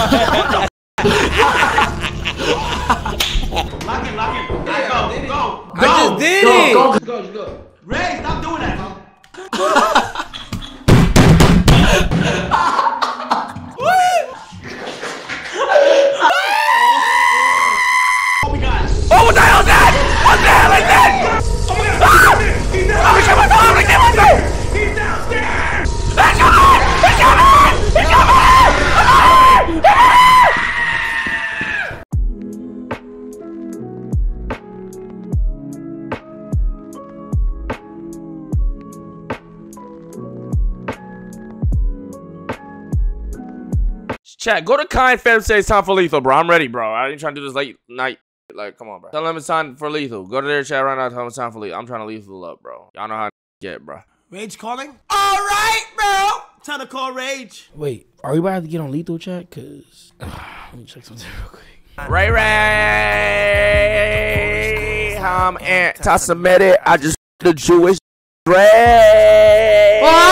Lock in, lock in. Let's go, go. I just did Go, it. go, go, go. Ray, stop doing that. Chat, go to Kind Fam say it's time for lethal, bro. I'm ready, bro. I ain't trying to do this late night. Like, come on, bro. Tell them it's time for lethal. Go to their chat right now. Tell them it's time for lethal. I'm trying to lethal up, bro. Y'all know how to get, bro. Rage calling? All right, bro. Time to call Rage. Wait, are we about to get on lethal chat? Cause let me check something real quick. Ray Ray, I'm anti-Semitic. I just the Jewish Ray. What?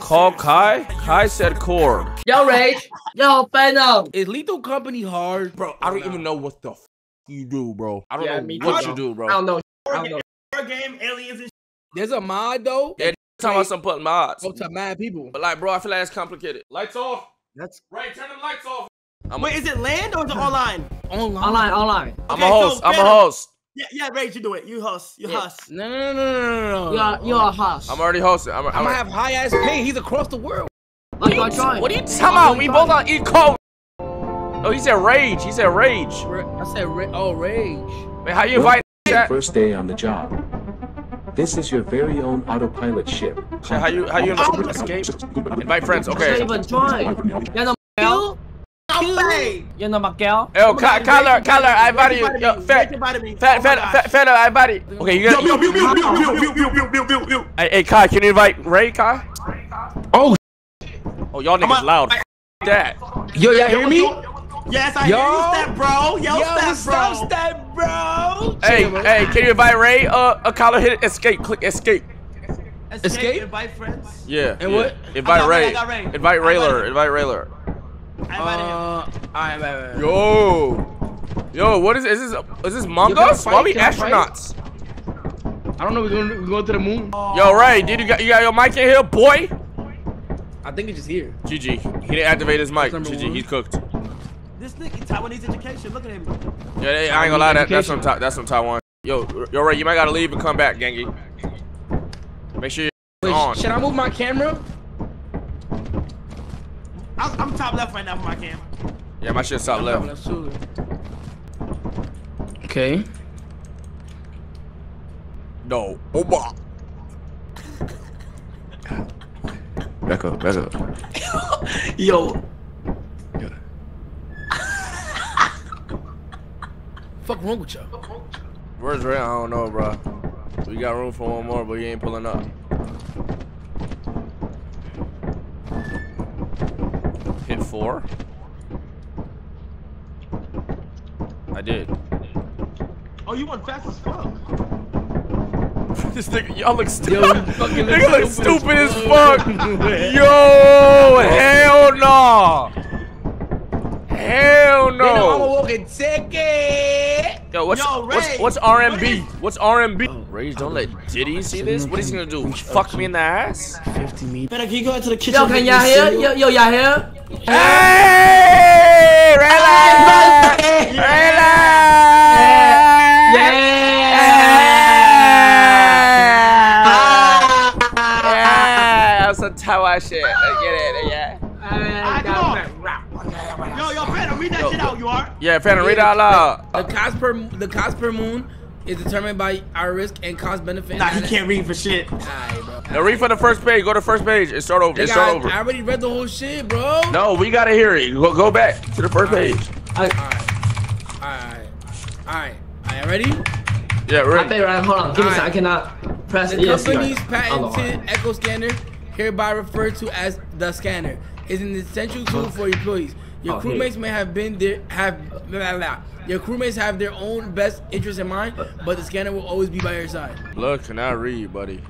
Call Kai. Kai said cord. Yo, Rage. Yo, Fanum. Is lethal company hard? Bro, I don't even know what the f you do, bro. I don't Yeah, know what too. you do, I bro. don't know. I don't know. Game, aliens and There's a mod though. Yeah, talking about some putting mods. Up to mad people. But like, bro, I feel like it's complicated. Lights off. That's Ray, turn them lights off. I'm, Wait, is it land or is it online? online. Online, online. I'm okay, a host. so I'm a host. Yeah, yeah, Rage, you do it. You huss. You Yeah. huss. No, no, no, no, no, no, no. You are, you are a huss. I'm already hosting. I'm, I'm I'm, gonna have high ass ping. He's across the world. Like, you are trying. What are you talking about? We both on E code. Oh, he said rage. He said rage. I said, ra- oh, rage. Wait, how you invite chat? First day on the job. This is your very own autopilot ship. Chat, How you how you invite escape? Invite friends. Not Okay. even trying. You know Miguel? Hey! You know Miguel? Yo, Ky- Kyler, Kyler, I invited you. Yo, Rage fat, invited me. fat, Oh my fat, gosh. fat, fat, I invited. Okay, you Yo, got. yo, mute, mute, mute, mute, mute, mute, mute, mute, mute, mute. Hey, hey, Kai, can you invite Ray, Kai? Oh, Oh, y'all niggas a- loud. F- that. yo, y'all hear me? Yes, I Yo. hear you, step bro. Yo, Yo, step what's bro. up, step bro? Hey, Chill, bro. hey, can you invite Ray? Uh, uh Kyler, hit escape. Click escape. Escape, Escape? Invite friends. Yeah. And yeah. what? Invite I got Ray, Ray. I got Ray. Invite I Rayler. invited- Invite Rayler. I invited him. Uh, alright, right, right. Yo. Yo, what is is this? Is this Among can I Us? Why fight? we Can I fight? astronauts? I don't know. We're going. We're going to the moon. Yo, Ray, did you got you got your mic in here, boy? I think it's just here. GG. He didn't activate his mic. GG. one. He's cooked. This nigga Taiwanese education. Look at him. Yeah, they- I ain't gonna lie. That, that's Education. from Ta- that's from Taiwan. Yo, yo, Ray, you might gotta leave and come back, Gengi. Make sure you're Wait, on. should I move my camera? I'm, I'm top left right now for my camera. Yeah, my shit's top left. Let's do it. Okay. No. Oba. Back up, back up. Yo. Fuck wrong with y'all? Where's Ray? I don't know, bro. We got room for one more, but he ain't pulling up. Hit four. I did. Oh, you went fast as fuck. this nigga, y'all look stupid. Yo, fucking nigga look stupid stupid as as fuck. fuck. Yo, hell no. Hell You know I'm a no. walking ticket. Yo, what's Yo, what's Ray, what's RMB? What's RMB? Rage, don't let Diddy see this. What is he gonna do? Fuck me in the ass? 50 meters. Better, can you go into the kitchen? Yo, can y'all hear? Yo, yo, y'all hear? Hey, Rayla! Rayla! Yeah, Yeah! Ah. that's some Taiwan shit. Let's get it, yeah. Alright, come on. Yo, yo, Fanum, read that Yo. shit out, you are. Yeah, Fanum, read it out loud. The cost per the cost per moon is determined by our risk and cost benefit. Nah, he can't read for shit. Alright, bro. Now read for the first page. Go to first page and start over. Nigga, start I, over. I already read the whole shit, bro. No, we gotta hear it. Go, go back to the first page. Alright. Alright. Alright. Alright, ready? Yeah, I ready. bet right. Hold on. Give me a second. I cannot press The ESC. company's right. Hold on. patented Echo Scanner, hereby referred to as the scanner, is an essential tool for employees. Your Oh, here. crewmates may have been there, have blah, blah, blah. Your crewmates have their own best interests in mind, but the scanner will always be by your side. Look, can I read, buddy?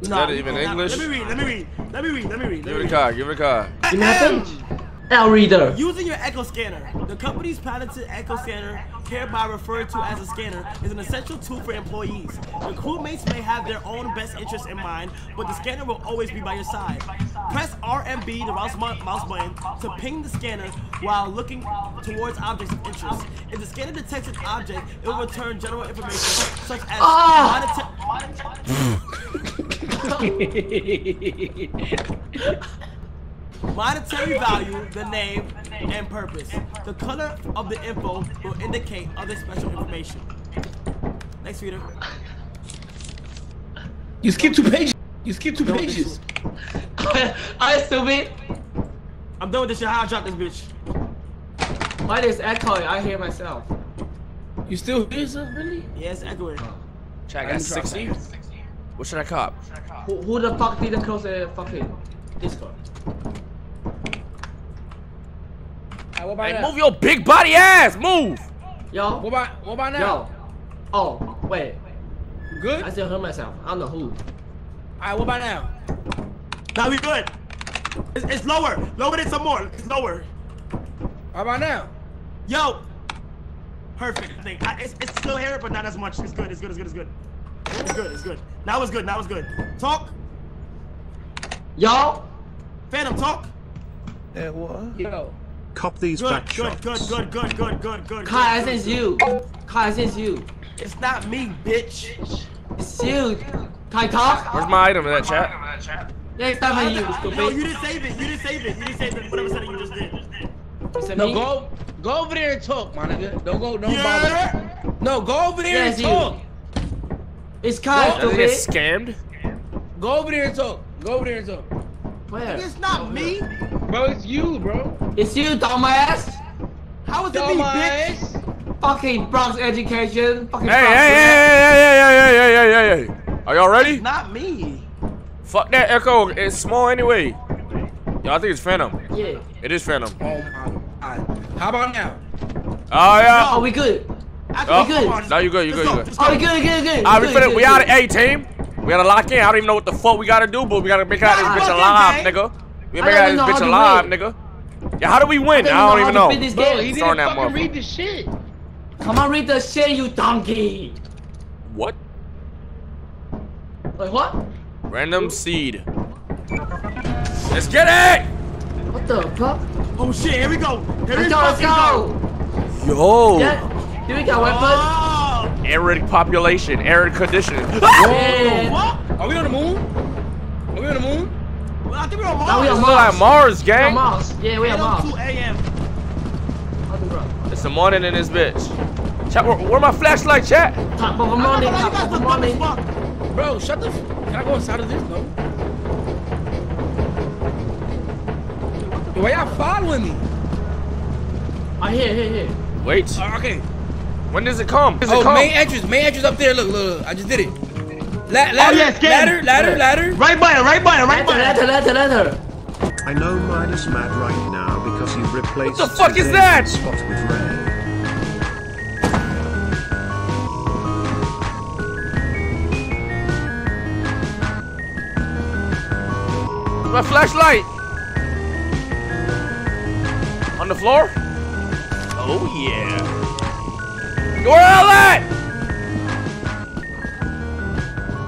Is Nah, that even nah, English? Let me read, let me read, let me read, let me read. Give it me a card. Give it a card. Give me that page. L reader. Using your Echo Scanner. The company's patented Echo Scanner, hereby referred to as a scanner, is an essential tool for employees. Your crewmates may have their own best interests in mind, but the scanner will always be by your side. Press RMB, the mouse, mouse button, to ping the scanner while looking towards objects of interest. If the scanner detects an object, it will return general information such as Ah! moneta- monetary value, the name, and purpose. The color of the info will indicate other special information. Next reader. You skipped two pages. You skipped two pages. I stupid. I'm done with this shit. How I drop this bitch? Why is echoing? I hear myself. You still hear something, really? Yeah, it's echoing. Chat got 60. What should I cop? Who, who the fuck didn't close the fucking Discord? Alright, what about Hey, now? move your big body ass. Move. Yo. What Yo, about what about now? yo. Oh, wait. You Good. I still heard myself. I don't know who. Alright, what about now? Now we good. It's, it's lower. Lower it some more. It's lower. How about now? Yo. Perfect. I think I, it's, it's still here, but not as much. It's good. It's good. It's good. It's good. It's good. It's good. Now it's good. Now it's good. Talk. Yo, Fanum, talk. What? Yo. Cop these Good. back Good. Good. shots. Good. Good. Good. Good. Good. Kai, good, sense good. you. Kai, I sense you. It's not me, bitch. It's you. Kai, talk. Where's my item in that chat? Yeah, it's not you, No, you didn't save it. You didn't save it. You didn't save it. Whatever setting you just did. It's a No, me. go go over there and talk, my nigga. Don't go, don't Yeah. bother. No, go over there Yes, and you. talk. It's Kai, Go- Does get stupid. scammed? Go over there and talk. Go over there and talk. Where? It's not me. Bro, it's you, bro. It's you, dumbass. How is it me, bitch? Fucking Bronx education. Fucking Hey, hey, Bronx hey, hey, hey, hey, hey, hey, hey, hey, hey. Are y'all ready? Not me. Fuck that echo. It's small anyway. Y'all think it's Fanum. Yeah. It is Fanum. Oh my god. How about now? Oh, yeah. Oh, we good. Actually, Oh, come on. no, you good, you good, you good. let's Oh, we good, good, good. All right, we, good, finna, good, we good. out of A team. We gotta lock in. I don't even know what the fuck we gotta do, but we gotta make out this bitch alive, it, nigga. We gotta make out this bitch alive, nigga. Yeah, how do we win? I I don't even how to know. beat this Bro, game. he didn't fucking motherfucker. read the shit. Come on, read the shit, you donkey. What? Wait, what? Random seed. Let's get it! What the fuck? Oh shit, here we go. Here Let's we go, let's fucking go. Yo. Yeah. Here we go, weapon. Oh. Arid population, arid conditions. Yeah. What? Are we on the moon? Are we on the moon? Well, I think we're on Mars. Now we This on look like Mars. Mars, We on gang. Mars. Yeah, we on Mars. 8:02 a.m. How to run? It's the morning in this bitch. Chat, where, where my flashlight, chat? Top of the morning, top of the look dumb as morning. fuck. Bro, shut the. F- Can I go inside of this? No. Yo, Why y'all following me? I hear, hear, hear. Wait. Uh, okay. When does it come? Does it Oh, come? main entrance. Main entrance up there. Look, look, look. I just did it. La- ladder, yeah, scan. ladder, ladder, ladder. Right button, right button, right Letter, button. letter, letter, letter. I know Midas mad right now because he replaced What the fuck is that? spot with Ray. My flashlight. On the floor? Oh yeah. Where y'all at?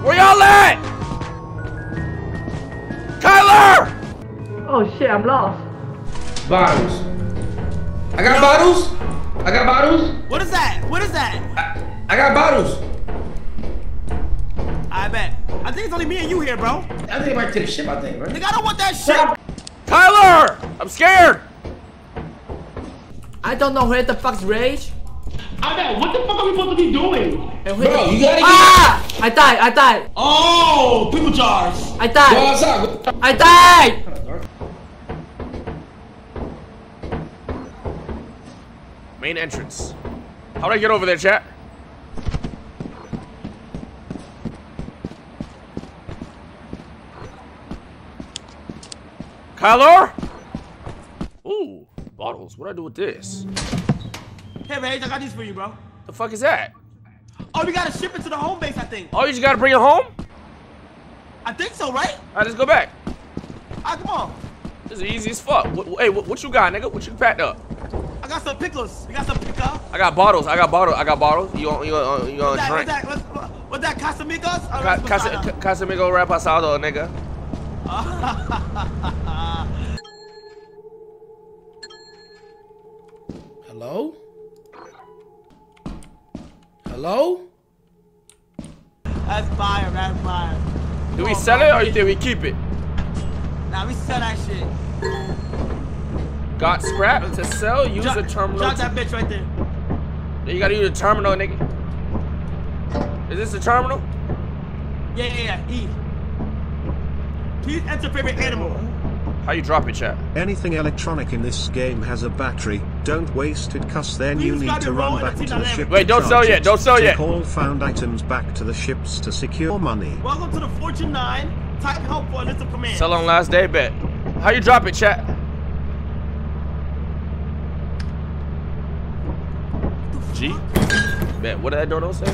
Where y'all at? Kyler! Oh shit, I'm lost. Bottles. I got bottles. I got bottles. What is that? What is that? I got bottles. I bet. I think it's only me and you here, bro. I think I might take the ship. I think, right? Nigga, I don't want that shit. Kyler! I'm scared! I don't know where the fuck's rage. I bet. What the fuck are we supposed to be doing? And Bro, you gotta get. Ah! I died, I died, Oh, people jars. I Go died, outside. I died! Main entrance. How'd I get over there, chat? Kyler? Ooh, bottles. What do I do with this? Hey, Rage, I got these for you, bro. The fuck is that? Oh, we gotta ship it to the home base, I think. Oh, you just gotta bring it home? I think so, right? Alright, let's go back. Ah, come on. This is easy as fuck. What, hey, what, what you got, nigga? What you packed up? I got some pickles. You got some pickle? I got bottles. I got bottles. I got bottles. You want you want you What's want that? What's drink? that? What's, what's that? Casamigos? Or Ca- Reposado? Casa- Casamigo Reposado, nigga. Hello? Hello? That's fire. That's fire. Do we Come on, sell bro. it or you think we keep it? Nah, we sell that shit. Got scrap to sell? Use Drop, the terminal. drop that bitch right there. You gotta use the terminal, nigga. Is this the terminal? Yeah, yeah, yeah. E. Please enter favorite animal. How you drop it, chat? Anything electronic in this game has a battery. Don't waste it, cause then you need to run back to the ship. Wait, don't sell yet, don't sell Take yet. all found items back to the ships to secure money. Welcome to the Fortune 9. Type help for a list of commands. Sell on last day, bet. How you drop it, chat? G? Bet. What did that dodo say?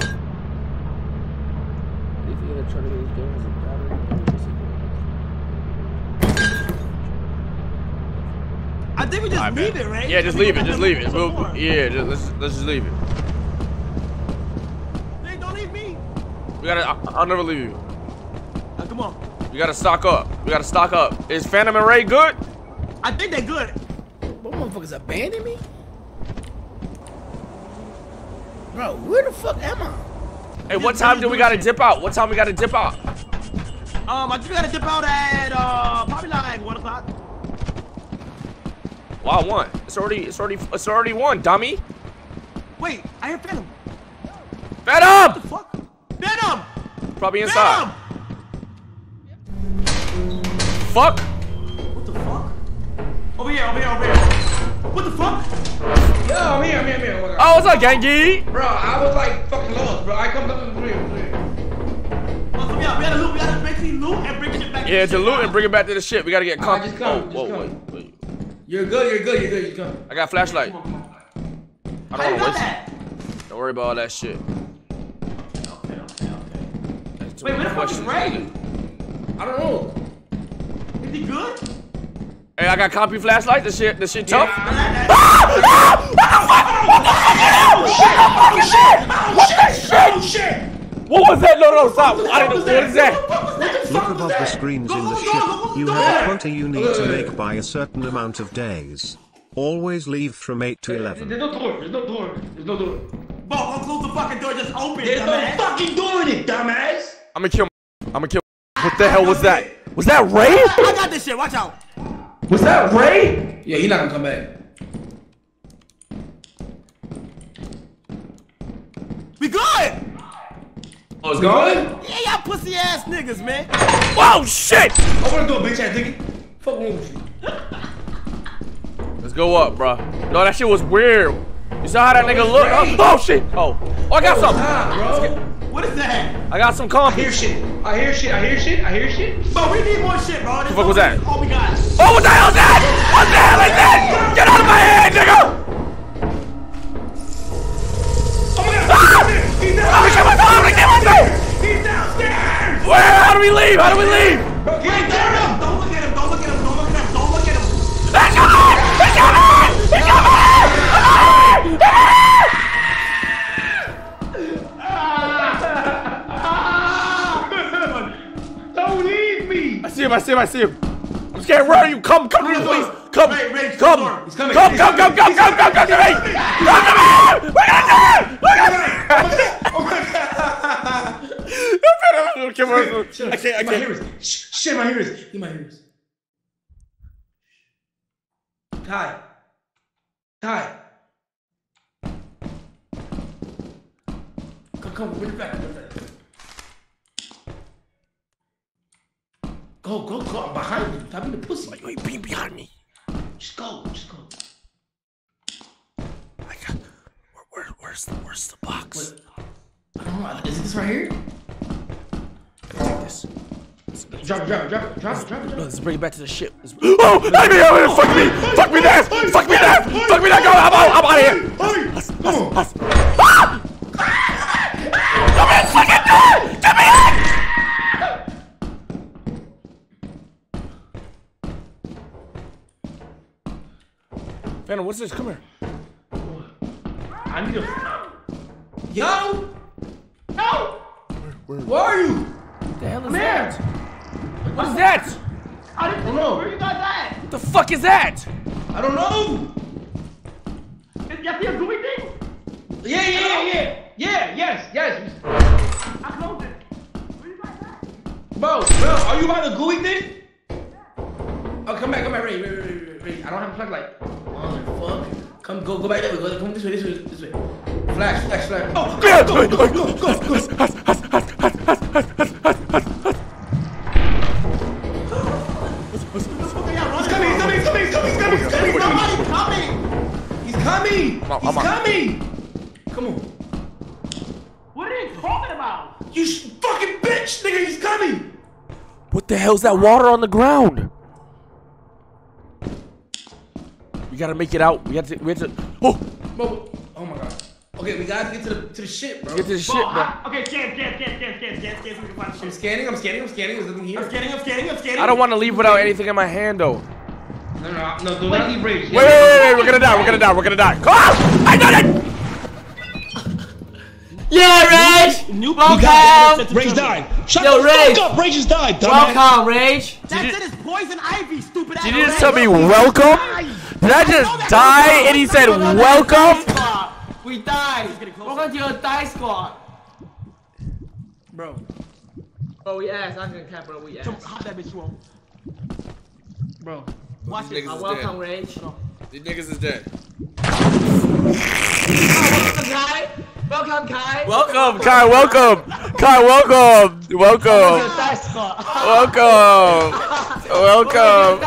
I think we just I leave bet. it, right? Yeah, just We leave it. Just leave it. We'll, yeah, just, let's let's just leave it. Hey, don't leave me. We gotta. I, I'll never leave you. Now, come on. We gotta stock up. We gotta stock up. Is Fanum and Ray good? I think they're good. What motherfuckers abandon me? Bro, where the fuck am I? Hey, what time do we gotta dip out? What time we gotta dip out? Um, I think we gotta dip out at uh probably like one o'clock. Wow, one. It's already. It's already. It's already one. Dummy. Wait, I hear Fanum. Fanum. Fuck. Fanum. Probably inside. Fanum. Fuck. What the fuck? Over here, over here, over here. What the fuck? Yo, I'm here, I'm here, I'm here. Oh. Oh, what's up, Gengi? Bro, I was like fucking lost, bro. I come up in three, three. Oh, we gotta, we gotta loot. We gotta basically loot and bring shit back. Yeah, the to loot and bring it back to the ship. We gotta get comp. just come, oh, just whoa, come. wait, wait. You're good, you're good, you're good, you come. I got flashlight. Come on, come on. I don't got want to waste. that? Don't worry about all that shit. Okay, okay, okay. Wait, where many the fuck is Ray? I don't know. Is he good? Hey, I got copy flashlight. This shit, this shit tough. Ah! Ah! Ah! What was oh, oh, oh, that? No, no, stop. I didn't know. What is that? Look above the screens in the ship. You have a quota you need to make by a certain amount of days. Always leave from 8 to 11. There's no door. There's no door. There's no door. Bro, I'll close the fucking door. Just open. There's no fucking door in it, dumbass. I'm gonna kill. I'm gonna kill. What the hell was that? Was that Ray? I got this shit. Watch out. Was that Ray? Yeah, he's not gonna come back. We good. Oh, it's gone? Yeah, y'all pussy ass niggas, man. Whoa, shit! I wanna do a bitch ass nigga. Fuck wrong with you? Let's go up, bro. No, that shit was weird. You saw how that nigga looked? Oh, oh, shit! Oh, oh, I got oh, something. Nah, bro. What is that? I got some I comfy. hear shit. I hear shit. I hear shit. I hear shit. Bro, we need more shit, bro. This fuck was that? All we got. Oh, what the hell is that? What the hell is that? Get out of my head, nigga! Where? How do we leave? How do we leave? Get down. Don't look at him. Don't look at him. Don't look at him. Don't look at him. He's coming! He's coming! He's coming! Ah! Don't leave me. I see him, I see him, I see him. I'm scared. Where are you? Come, come to me, please. Come, Ray, Ray, come, come, He's come, coming. come, come, come, come, come, come to me. Come to me. We're gonna do it. Gonna do it. Oh my god. I'm gonna kill myself. I can't, I My can't. hearers. Shh, shit, my hearers. He might hear us. Ty. Ty. Come, come, bring it back. Bring it back. Go, go, go. I'm behind you. Stop being a pussy. You ain't being behind me. Just go, just go. I got. Where, where, where's the, where's the box? I don't. Is this right here? Take this. Drop it, drop it, drop it, drop it, drop. No, Drop let's bring it back to the ship. Let's- Oh, enemy, enemy, fuck me, fuck me there, fuck me there, fuck me there. Go, I'm out, I'm out of here. Hus, hus, hus. Ah! Come in, fucking there. Come in. Fanum, what's this? Come here. I need to. Yo, No! Where are you? What the hell is Man! that? What is that? I didn't know. Where you guys at? What the fuck is that? I don't know. Is that the gooey thing? Yeah, yeah, yeah, yeah. Yeah, yes, yes. I closed it. Where you guys at? Bro, bro, are you by the gooey thing? Oh, come back, come back, Ray, Ray, Ray, Ray, Ray. I don't have a flashlight. Oh, fuck. Come, go, go back there. Go, come this way, this way, this way. Flash, flash, flash. Oh, Go, go, go, go, go, go. He's coming, he's coming, he's coming, he's coming, he's coming, he's coming, he's coming. He's coming. come on. What are you talking about? You fucking bitch, nigga. He's coming. What the hell's that water on the ground? We gotta make it out. We got to. We have to. Oh. Okay, we gotta get to the to the shit, bro. get to the shit, Bro, bro. Okay, scan, scan, scan, scan, scan, scan, scan, so we can find the I'm scanning. I'm scanning. I'm scanning. There's nothing here. I'm scanning, I'm scanning, I'm scanning. I don't want to leave without anything in my hand, though. No, no, no. Do not leave Rage. Wait, wait, wait, wait. We're gonna die. We're gonna die. We're gonna die. Ah! I did it! Yeah, Rage! New Welcome! Rage died. Shut Yo, the Rage. fuck up. Rage just died, dumbass. Welcome, Rage! That's it, it's poison ivy, stupid ass. Did you just tell me welcome? Did I just die and he said welcome? We died! Welcome to your die squad! Bro. Oh, we ass. I'm gonna cap, bro. We ass. Hop that bitch wrong. Bro. Watch These it. niggas is welcome, dead. Rage. These niggas is dead. Welcome, Kai! Welcome, Kai! Welcome, Kai. Welcome, Kai. Welcome, welcome, welcome, welcome.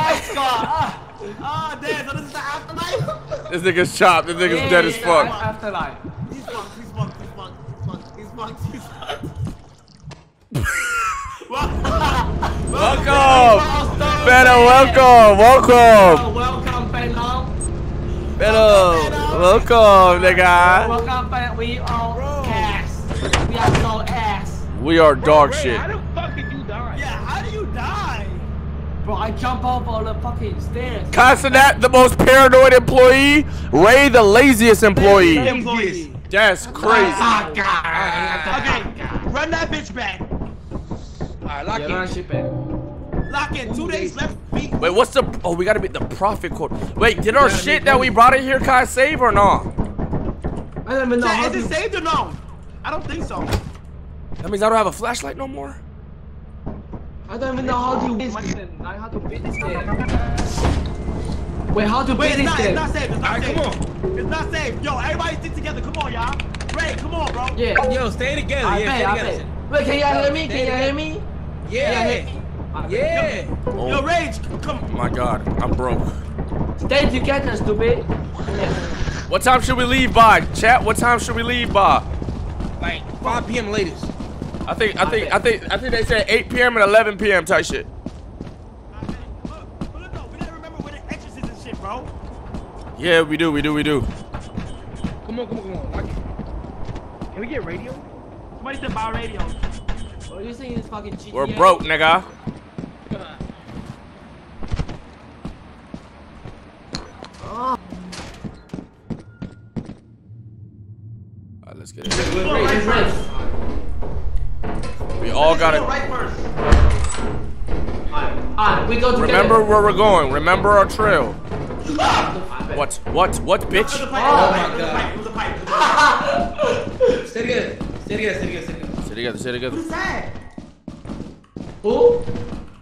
Ah, Ah, damn. So this is the afterlife. This nigga's chopped. This nigga's yeah, dead as fuck. Afterlife. He's fucked. He's fucked. He's fucked. He's fucked. He's fucked. He's fucked. Welcome, Better. Welcome, welcome, Oh, welcome, Venom. Better. Welcome, nigga. Welcome, Ben. We are ass. We are so ass. We are dog Ray, shit. How the fuck did you die? Yeah. How do you die? Bro, I jump over the fucking stairs. Casanat, the most paranoid employee. Ray, the laziest employee. Employee. That's ah, crazy. Ah, God. Okay. Run that bitch back. Alright, lock Yeah, in. run shit back. Lock in. Two days left. Beat. Wait, what's the? Oh, we gotta be the profit code. Wait, did our shit that we brought in here, Kai, save or not? I don't even know how Is it to. saved or no? I don't think so. That means I don't have a flashlight no more. I don't even know how to beat this. Like how to beat this game. Wait, how to Wait, beat it's this not. It's not safe. It's not Alright, safe. come on. It's not safe. Yo, everybody stick together. Come on, y'all. Ray, come on, bro. Yeah. Yo, stay together. I yeah, bet, stay I together. bet. Wait, can y'all hear me? Can y'all hear me? Yeah. Yeah. Yo, Rage, come. Oh my God, I'm broke. Stay together, stupid. Yeah. What time should we leave by? Chat. What time should we leave by? Like 5 p.m. latest. I think. I think. I think. I think they said 8 p.m. and 11 p.m. type shit. Yeah, we do. We do. We do. Come on, come on, come on. Can we get radio? Somebody said buy radio. Oh, Bro, you think it's fucking GTA? We're broke, nigga. Ah. Alright, let's get it. Wait, wait, wait. We all gotta right first. Alright, alright, we go together. remember where we're going. Remember our trail. What? What? What, oh It was a bitch? pipe. Oh it was a my pipe. It was a pipe. It was a pipe. Stay together. Stay together, stay together, stay together. Stay together. Stay together. What is that? Who?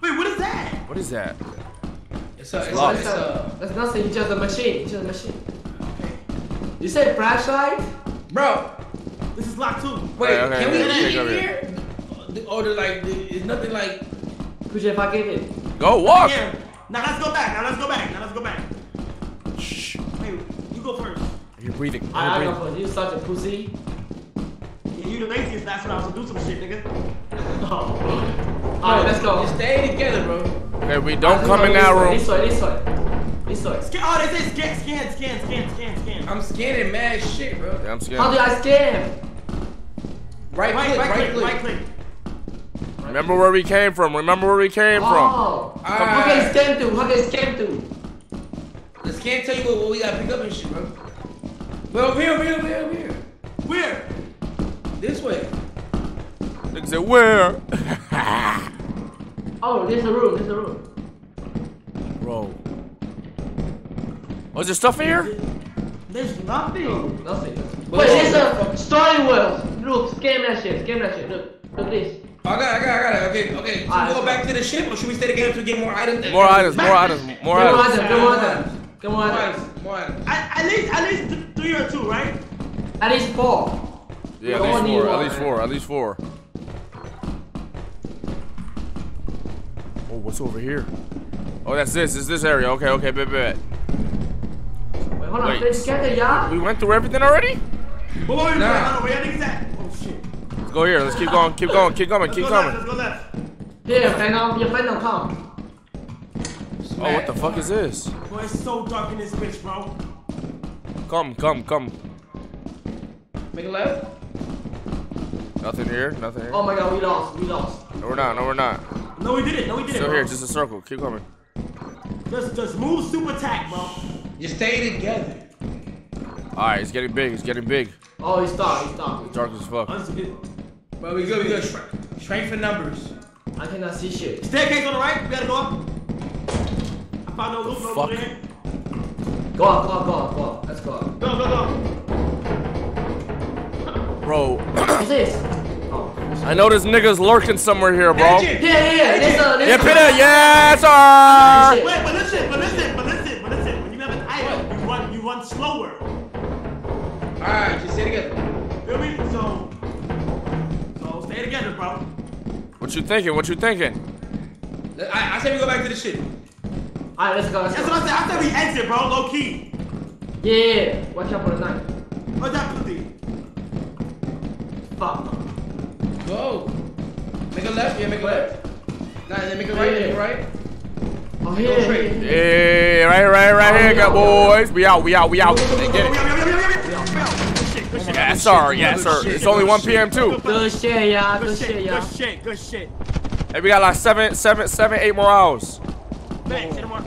Wait, what is that? What is that? It's a, it's locked. a, it's a, That's nothing, it's just a machine. It's just a machine. You said flashlight? bro. This is lock two. Wait, Okay, okay, can we okay, leave take here? Or the, like, it's nothing like. Could you fucking it? Go walk. Yeah. Now let's go back. Now let's go back. Now let's go back. Shh. Hey, you go first. You're breathing. You're I, I go breathing. you, such a pussy. Yeah, you the laziest. That's when I was gonna do some shit, nigga. Oh. Alright, let's go. Just stay together, bro. Okay, we don't Let's come in that room. This way, this way. This way. Scan. Oh, they say scan, scan, scan, scan, scan, scan. I'm scanning mad shit, bro. Yeah, I'm scared. How do I scan? Right, Right, click, right, right, click, click. right click. Remember where we came from. Remember where we came from. Oh. How can I scan to? How can I scan to? Let's can't tell you what, what we gotta pick up and shit, bro. But over here, over here, over here, over here. Where? This way. Nigga said, where? Oh, there's a room. There's a room. Bro. Oh, is there stuff in here? There's nothing. Nothing. Wait, there's a oh. story world. Look, scan that shit. Scan that shit. Look, look at this. I got, it, I got, it, I got it. Okay, okay. Should Alright, we go so- back to the ship, or should we stay together to get more items? More items, more items, more items. items. Get more items. Get more More items. items. More items. At, at least, at least th- three or two, right? At least four. Yeah, at least all need four, at least four, at least four. Oh, what's over here? Oh, that's this, it's this area. Okay, okay, bet, bet. Wait, hold on. Wait. Let's get it, y'all. We went through everything already? Whoa, whoa, wait, Nah. wait, where y'all niggas at? Shit. Let's go here. Let's keep going, keep going, keep coming, Let's keep go coming. let's go left. Here, Fanum. Your Fanum come. Oh, what the fuck is this? Boy, it's so dark in this bitch, bro. Come, come, come. Make a left. Nothing here, nothing here. Oh my god, we lost. We lost. No, we're not, no, we're not. No, we did it. No, we did it. Still bro. here, just a circle. Keep coming. Just, just move, super attack, bro. Just stay together. Alright, it's getting big, it's getting big. Oh, he's dark. He's dark. It's Dark as fuck. This is good. But we good, we good. Strength, strength in numbers. I cannot see shit. Staircase on the right. We gotta go up. I found no loot. No fuck? loot in here. Go up, go up, go up, go up. Let's go up. Go, go, go. Bro, What's this? Oh. I know this nigga's lurking somewhere here, bro. Engine. Yeah, yeah, yeah. There's a, there's Yeah, a- Peter, yes, sir! Wait, but listen, but listen, but listen, but listen. When you have an item, you run, you run slower. All right, just stay together. Feel me? So, so stay together, bro. What you thinking? What you thinking? I, I say we go back to the ship. Alright, let's go, let's That's go. what I said. I said we exit, bro. Low key. Yeah, yeah, yeah. Watch out for the knife. What's that pussy? Fuck. Go. Make a left. Yeah, make a left. Nah, then make a right. Make a right. Oh, Go here, straight. here, here. Yeah, right, right, right here, good boys. We out, we out, we out. They get it. Oh, Yes, sir, yes, sir. It's only 1 p.m. too. Good shit, y'all. Good Good shit, shit, y'all. good shit, good shit. Hey, we got like seven, seven, seven, eight more hours. Wait, say no more.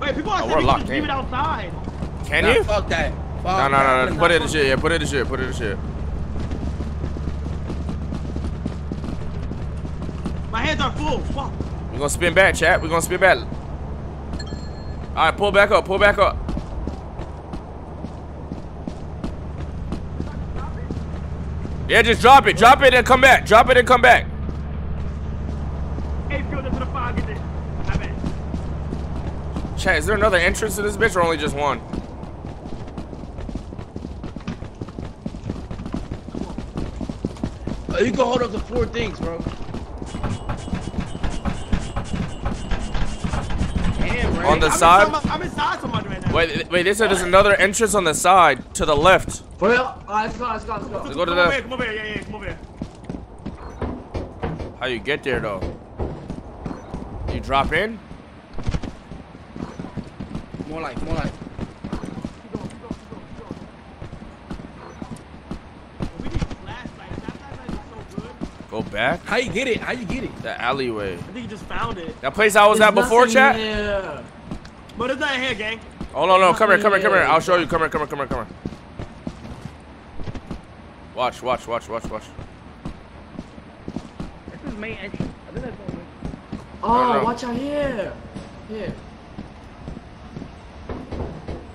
Wait, people are Oh, saying we're can locked just leave it outside. Can Nah, you? Fuck that. Fuck No, no, that. no, no. Put it in the shit. Yeah, put it in the shit. Put it in the shit. My hands are full. Fuck. We're gonna spin back, chat. We're gonna spin back. All right, pull back up. Pull back up. Yeah, just drop it. Drop it and come back. Drop it and come back. Hey, field into the fog. Get this. My bad. Chat, is there another entrance to this bitch or only just one? Oh, you can hold up to four things, bro. Damn, right? On the I'm side? Inside, I'm inside someone right now. Wait, wait. They said there's another entrance on the side to the left. For real? Alright, let's go, let's go, let's go. Let's go to come the. over here, come over here. Yeah, yeah, come over here. How you get there though? You drop in? More like, more like. We need flashlights. That flashlight is so good. Go back. How you get it? How you get it? The alleyway. I think you just found it. That place I was There's at before, nothing chat. here. But it's not here, gang. Oh no no, come here, come here, come here. I'll show you. Come here, come here, come here, come here. Watch, watch, watch, watch, watch. This is main entrance. I think that's the main. Oh, no. watch out here. Here.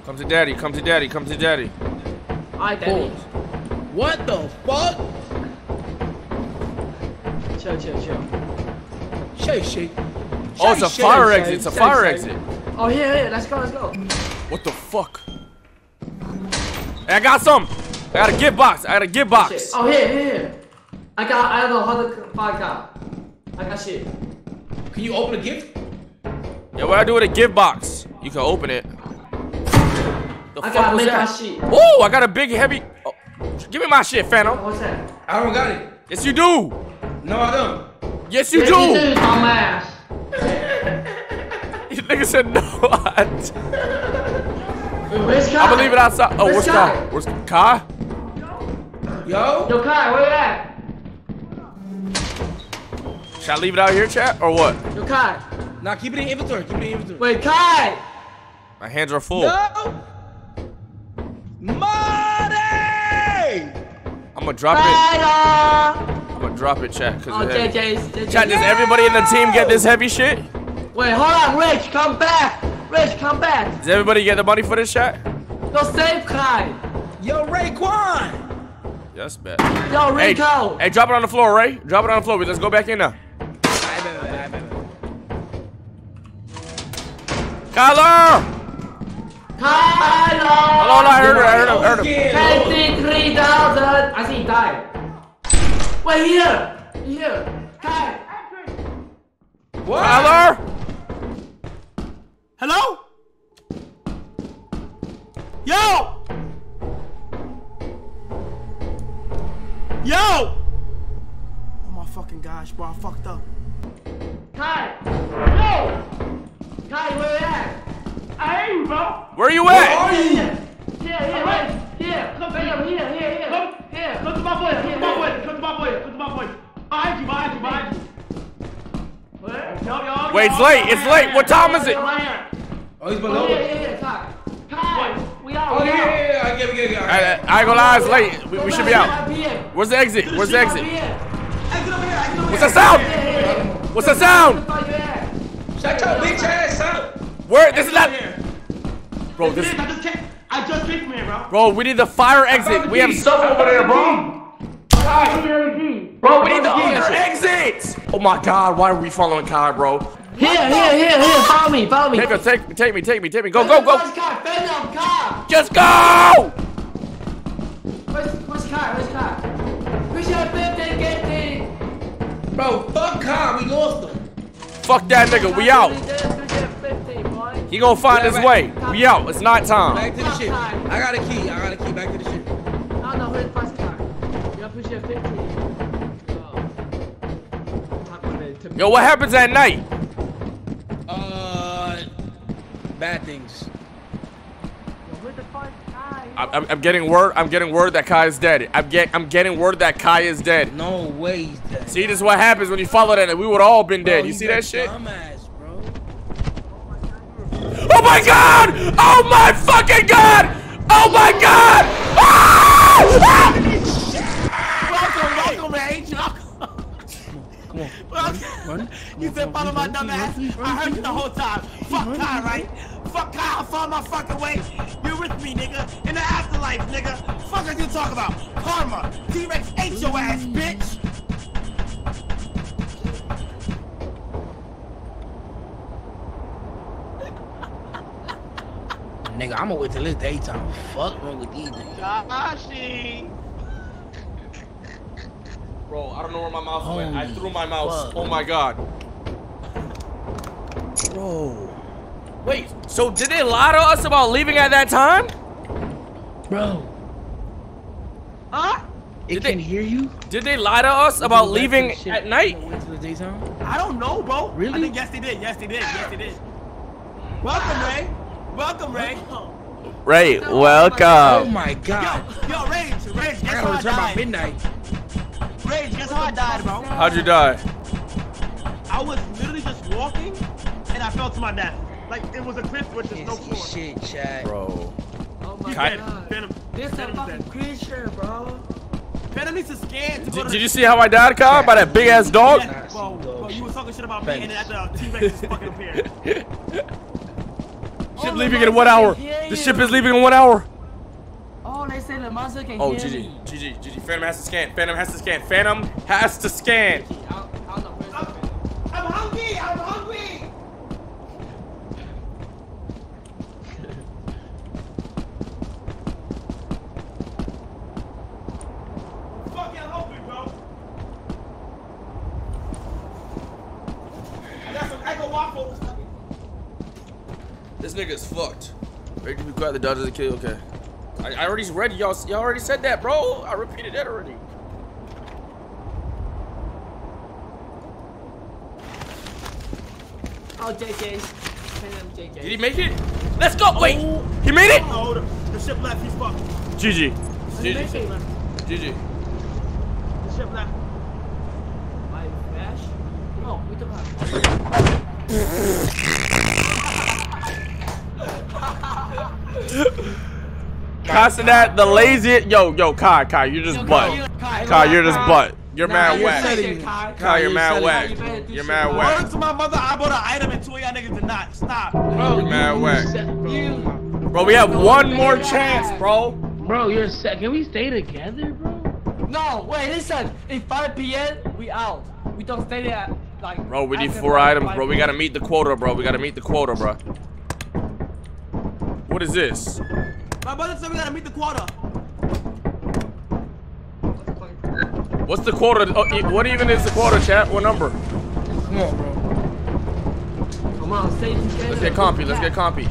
Come to daddy, come to daddy, come to daddy. Alright, daddy. What the fuck? Chill, chill, chill. Shake, shake. Oh, it's a Shake, fire shake, exit. It's a shake, fire shake. exit. Oh, here, here. Let's go, let's go. What the fuck? Hey, I got some. I got a gift box. I got a gift oh, Shit. box. Oh, here, here, here. I got, I don't know how to find car. I got shit. Can you open a gift? Yeah, what I do with a gift box? You can open it. The I fuck got was make our that? shit. Oh, I got a big heavy. Oh, give me my shit, Fanum. What's that? I don't got it. Yes, you do. No, I don't. Yes, you Yes, do. You do, dumbass. You nigga said no. I Wait, Where's Kai? I believe it outside. Oh, Where's where's Kai? Kai? Where's Kai? Yo? Yo, Kai, where you at? Should I leave it out here, chat, or what? Yo, Kai. Nah, keep it in inventory. Keep it in inventory. Wait, Kai. My hands are full. No. Money. I'm gonna drop it. I'm gonna drop it, chat. Cause Oh, it's heavy. JJ's. JJ. Chat, does everybody in the team get this heavy shit? Wait, hold on, Rich, come back. Rich, come back. Does everybody get the money for this chat? Go save Kai. Yo, Raekwon. Yes, bet. Yo, Hey, Rico. hey, drop it on the floor, Ray. Drop it on the floor. Let's go back in now. Kyler! Kylo. Hello, hello, I heard her. I heard him. I heard him. Twenty-three thousand. I think he died. Wait here. Here. Kai. Kyler! Hello? Yo! Yo! Oh my fucking gosh, bro, I fucked up. Kai. Yo. Kai, where you at? I hate you, bro. Where you at? Here, here, here, wait. Here. Come here, here, here, here. Come, Here. come to my boy, come to my boy, come to my boy, come to my boy. Behind you, behind you, behind you. Where? Yo, yo, Wait, it's late. It's late. What time is it? Oh, he's Oh, below here, us. Here, here, Kai. Kai. We out, Oh yeah, yeah, yeah. I get it, get it, get it. I, I ain't gonna lie, it's late. We, we should be out. Where's the exit? Where's the exit? Here. Exit over here, exit over What's here. that sound? What's that sound? Where you at? Shut your bitch ass up. Where? This is not. Bro, this. I just came, I just came from here, bro. Bro, we need the fire exit. We have stuff over there, bro. Bro, we need the other exit. Oh my God, why are we following Kai, bro? Here, here, here, here. Follow me, follow me. Take me, take me, take me, take me, take me. Go, go, go. Where's Kai? Venom, Kai. Just go. Where's, where's Kai? Where's Kai? Where's your birthday getting? Bro, fuck Kyle. We lost him. Fuck that nigga. We out. He gonna find his way. We out. It's night time. Back to the ship. I got a key. I got a key. Back to the ship. No, no, where's where's Kai? You gotta push your 50. Yo, what happens at night? Uh, bad things. Where the fuck Kai? I'm, I'm- I'm getting word. I'm getting word that Kai is dead. I'm get. I'm getting word that Kai is dead. No way he's dead. See, this is what happens when you follow that. We would all been dead. Bro, You see that shit? Dumbass, bro. Oh my god! Oh my fucking god! Oh my god! Ah! Ah! Run, run. You said follow my dumb ass. I heard you the whole time. Fuck Kai, right? Fuck Kai, I found my fucking way. You're with me, nigga. In the afterlife, nigga. Fuck are you talking about? Karma. T-Rex ate your ass, bitch. Nigga, I'ma wait till it's daytime. Fuck wrong with these niggas. Kashi. Bro, I don't know where my mouse went. I threw my mouse. fuck. Oh my god. Bro. Wait, so did they lie to us about leaving at that time? Bro. Huh? It Did can they- hear you? Did they lie to us about leaving at night? I'ma Wait till the daytime? I don't know, bro. Really? I think yes, they did. Yes, they did. Yes, they did. Welcome, Ray. Welcome, Ray. Ray, welcome. Oh my god. Yo, yo, Rage, Rage, I guess how gotta I return by midnight. Rage, guess how I died, bro? How'd you die? I was literally just walking, and I fell to my death. Like, it was a cliff with just no see floor. shit, chat. Bro. Oh my He's Kai- dead. god. Venom. This is a fucking creature, bro. Venom needs to scan to go Did, to did you see how I died, Kyle? By that big ass dog? Yeah, bro, bro, you was talking shit about me, and then at the T-Rex just fucking appeared. Ship Oh, leaving in one hour. The ship is leaving in one hour. Oh, they say the monster can Oh, hear GG. GG, GG. Fanum has to scan. Fanum has to scan. Fanum has to scan. I don't- I don't know where's the Venom. I'm hungry, I'm hungry. Fucking hungry, bro. I got some Eggo waffles. This nigga is fucked. Ready to be quiet. The dog doesn't kill. Okay. I, I already read y'all. Y'all already said that, bro. I repeated that already. Oh, JJ's. Venom JJ. Did he make it? Let's go. Wait. Oh. He made it. Oh, the, the ship left, he's fucked. GG. Did he make GG. GG. The ship left. My Bash? No, we don't have. Castanet, the lazy. Yo, yo, Kai, Kai, you're just butt. Kai, you're just butt. You're mad you're whack. setting. Kai, you're mad selling whack. You're mad Word whack. to my mother, I bought an item and two of y'all niggas did not. Stop. Bro, You're mad whack. Bro, we have one more chance, bro. bro, you're set. Can we stay together, bro? No, wait, listen. If 5 p.m. we out. We don't stay there like. Bro, we need four items, bro. We gotta meet the quota, bro. We gotta meet the quota, bro. What is this? My brother said we gotta meet the quota. What's the quota? Oh, what even is the quota, chat? What number? Come on, bro. Come on, stay together. Let's get compy. Let's get compy.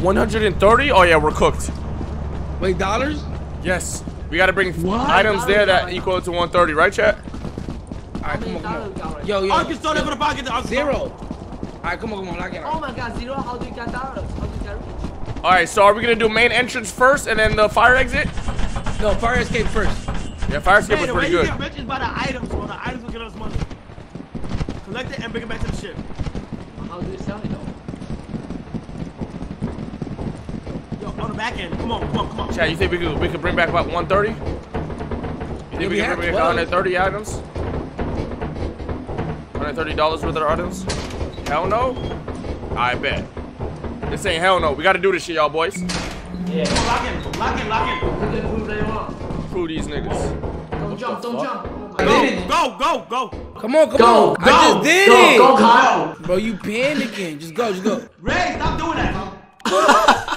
130? Oh yeah, we're cooked. Wait, dollars? Yes. We gotta bring items there that equal to 130, right, chat? Alright, come on, come on. Yo, yo. Arkansas, start for the pocket. Zero. Alright, come on, come on. Lock it Oh out. my god, Zero, how do you get dollars? How do you get rich? All right. So are we gonna do main entrance first and then the fire exit? No, fire escape first. Yeah, fire escape was pretty good. get rich is by the items, bro. The items will get us money. Collect it and bring it back to the ship. How do you sell it though? Yo, on the back end. Come on, come on, come on. Chat, you think we could we could bring back about 130? You think we we can bring back 130 items? 130 dollars worth of items? Hell no. I bet. This ain't hell no. We gotta do this shit, y'all boys. Yeah. Lock in, lock in, lock in. You can prove they want. Prove these niggas. Don't jump, don't jump. I Go, did it. go, go, go. Come on, come Go, on. go, I just did go, it. go, Kyle. Bro, you panicking. Just go, just go. Ray, stop doing that, bro.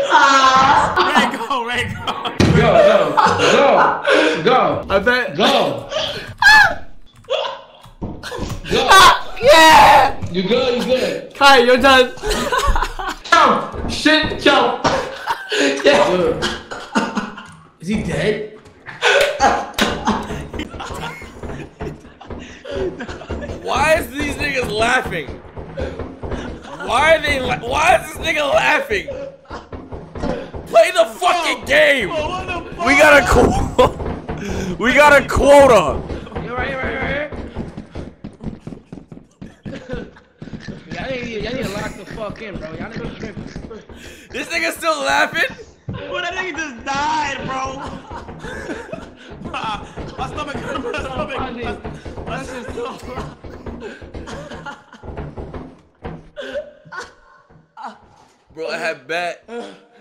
Ray, go, Ray, go. Go, go, go, go, I bet. go. Go. Yeah! You good, you good. Kai, you're done. jump! Shit, jump! yeah! Good. Is he dead? Why is these niggas laughing? Why are they? La- why is this nigga laughing? Play the fucking game. What the fuck? We got a quota! We got a quota. You're right, you're right, you're right. Y'all need, y'all need to lock the fuck in, bro. Y'all need to tripping. This nigga still laughing? Well, that nigga just died, bro. my stomach hurt. My stomach. funny. My, my That's just so Bro, I had bet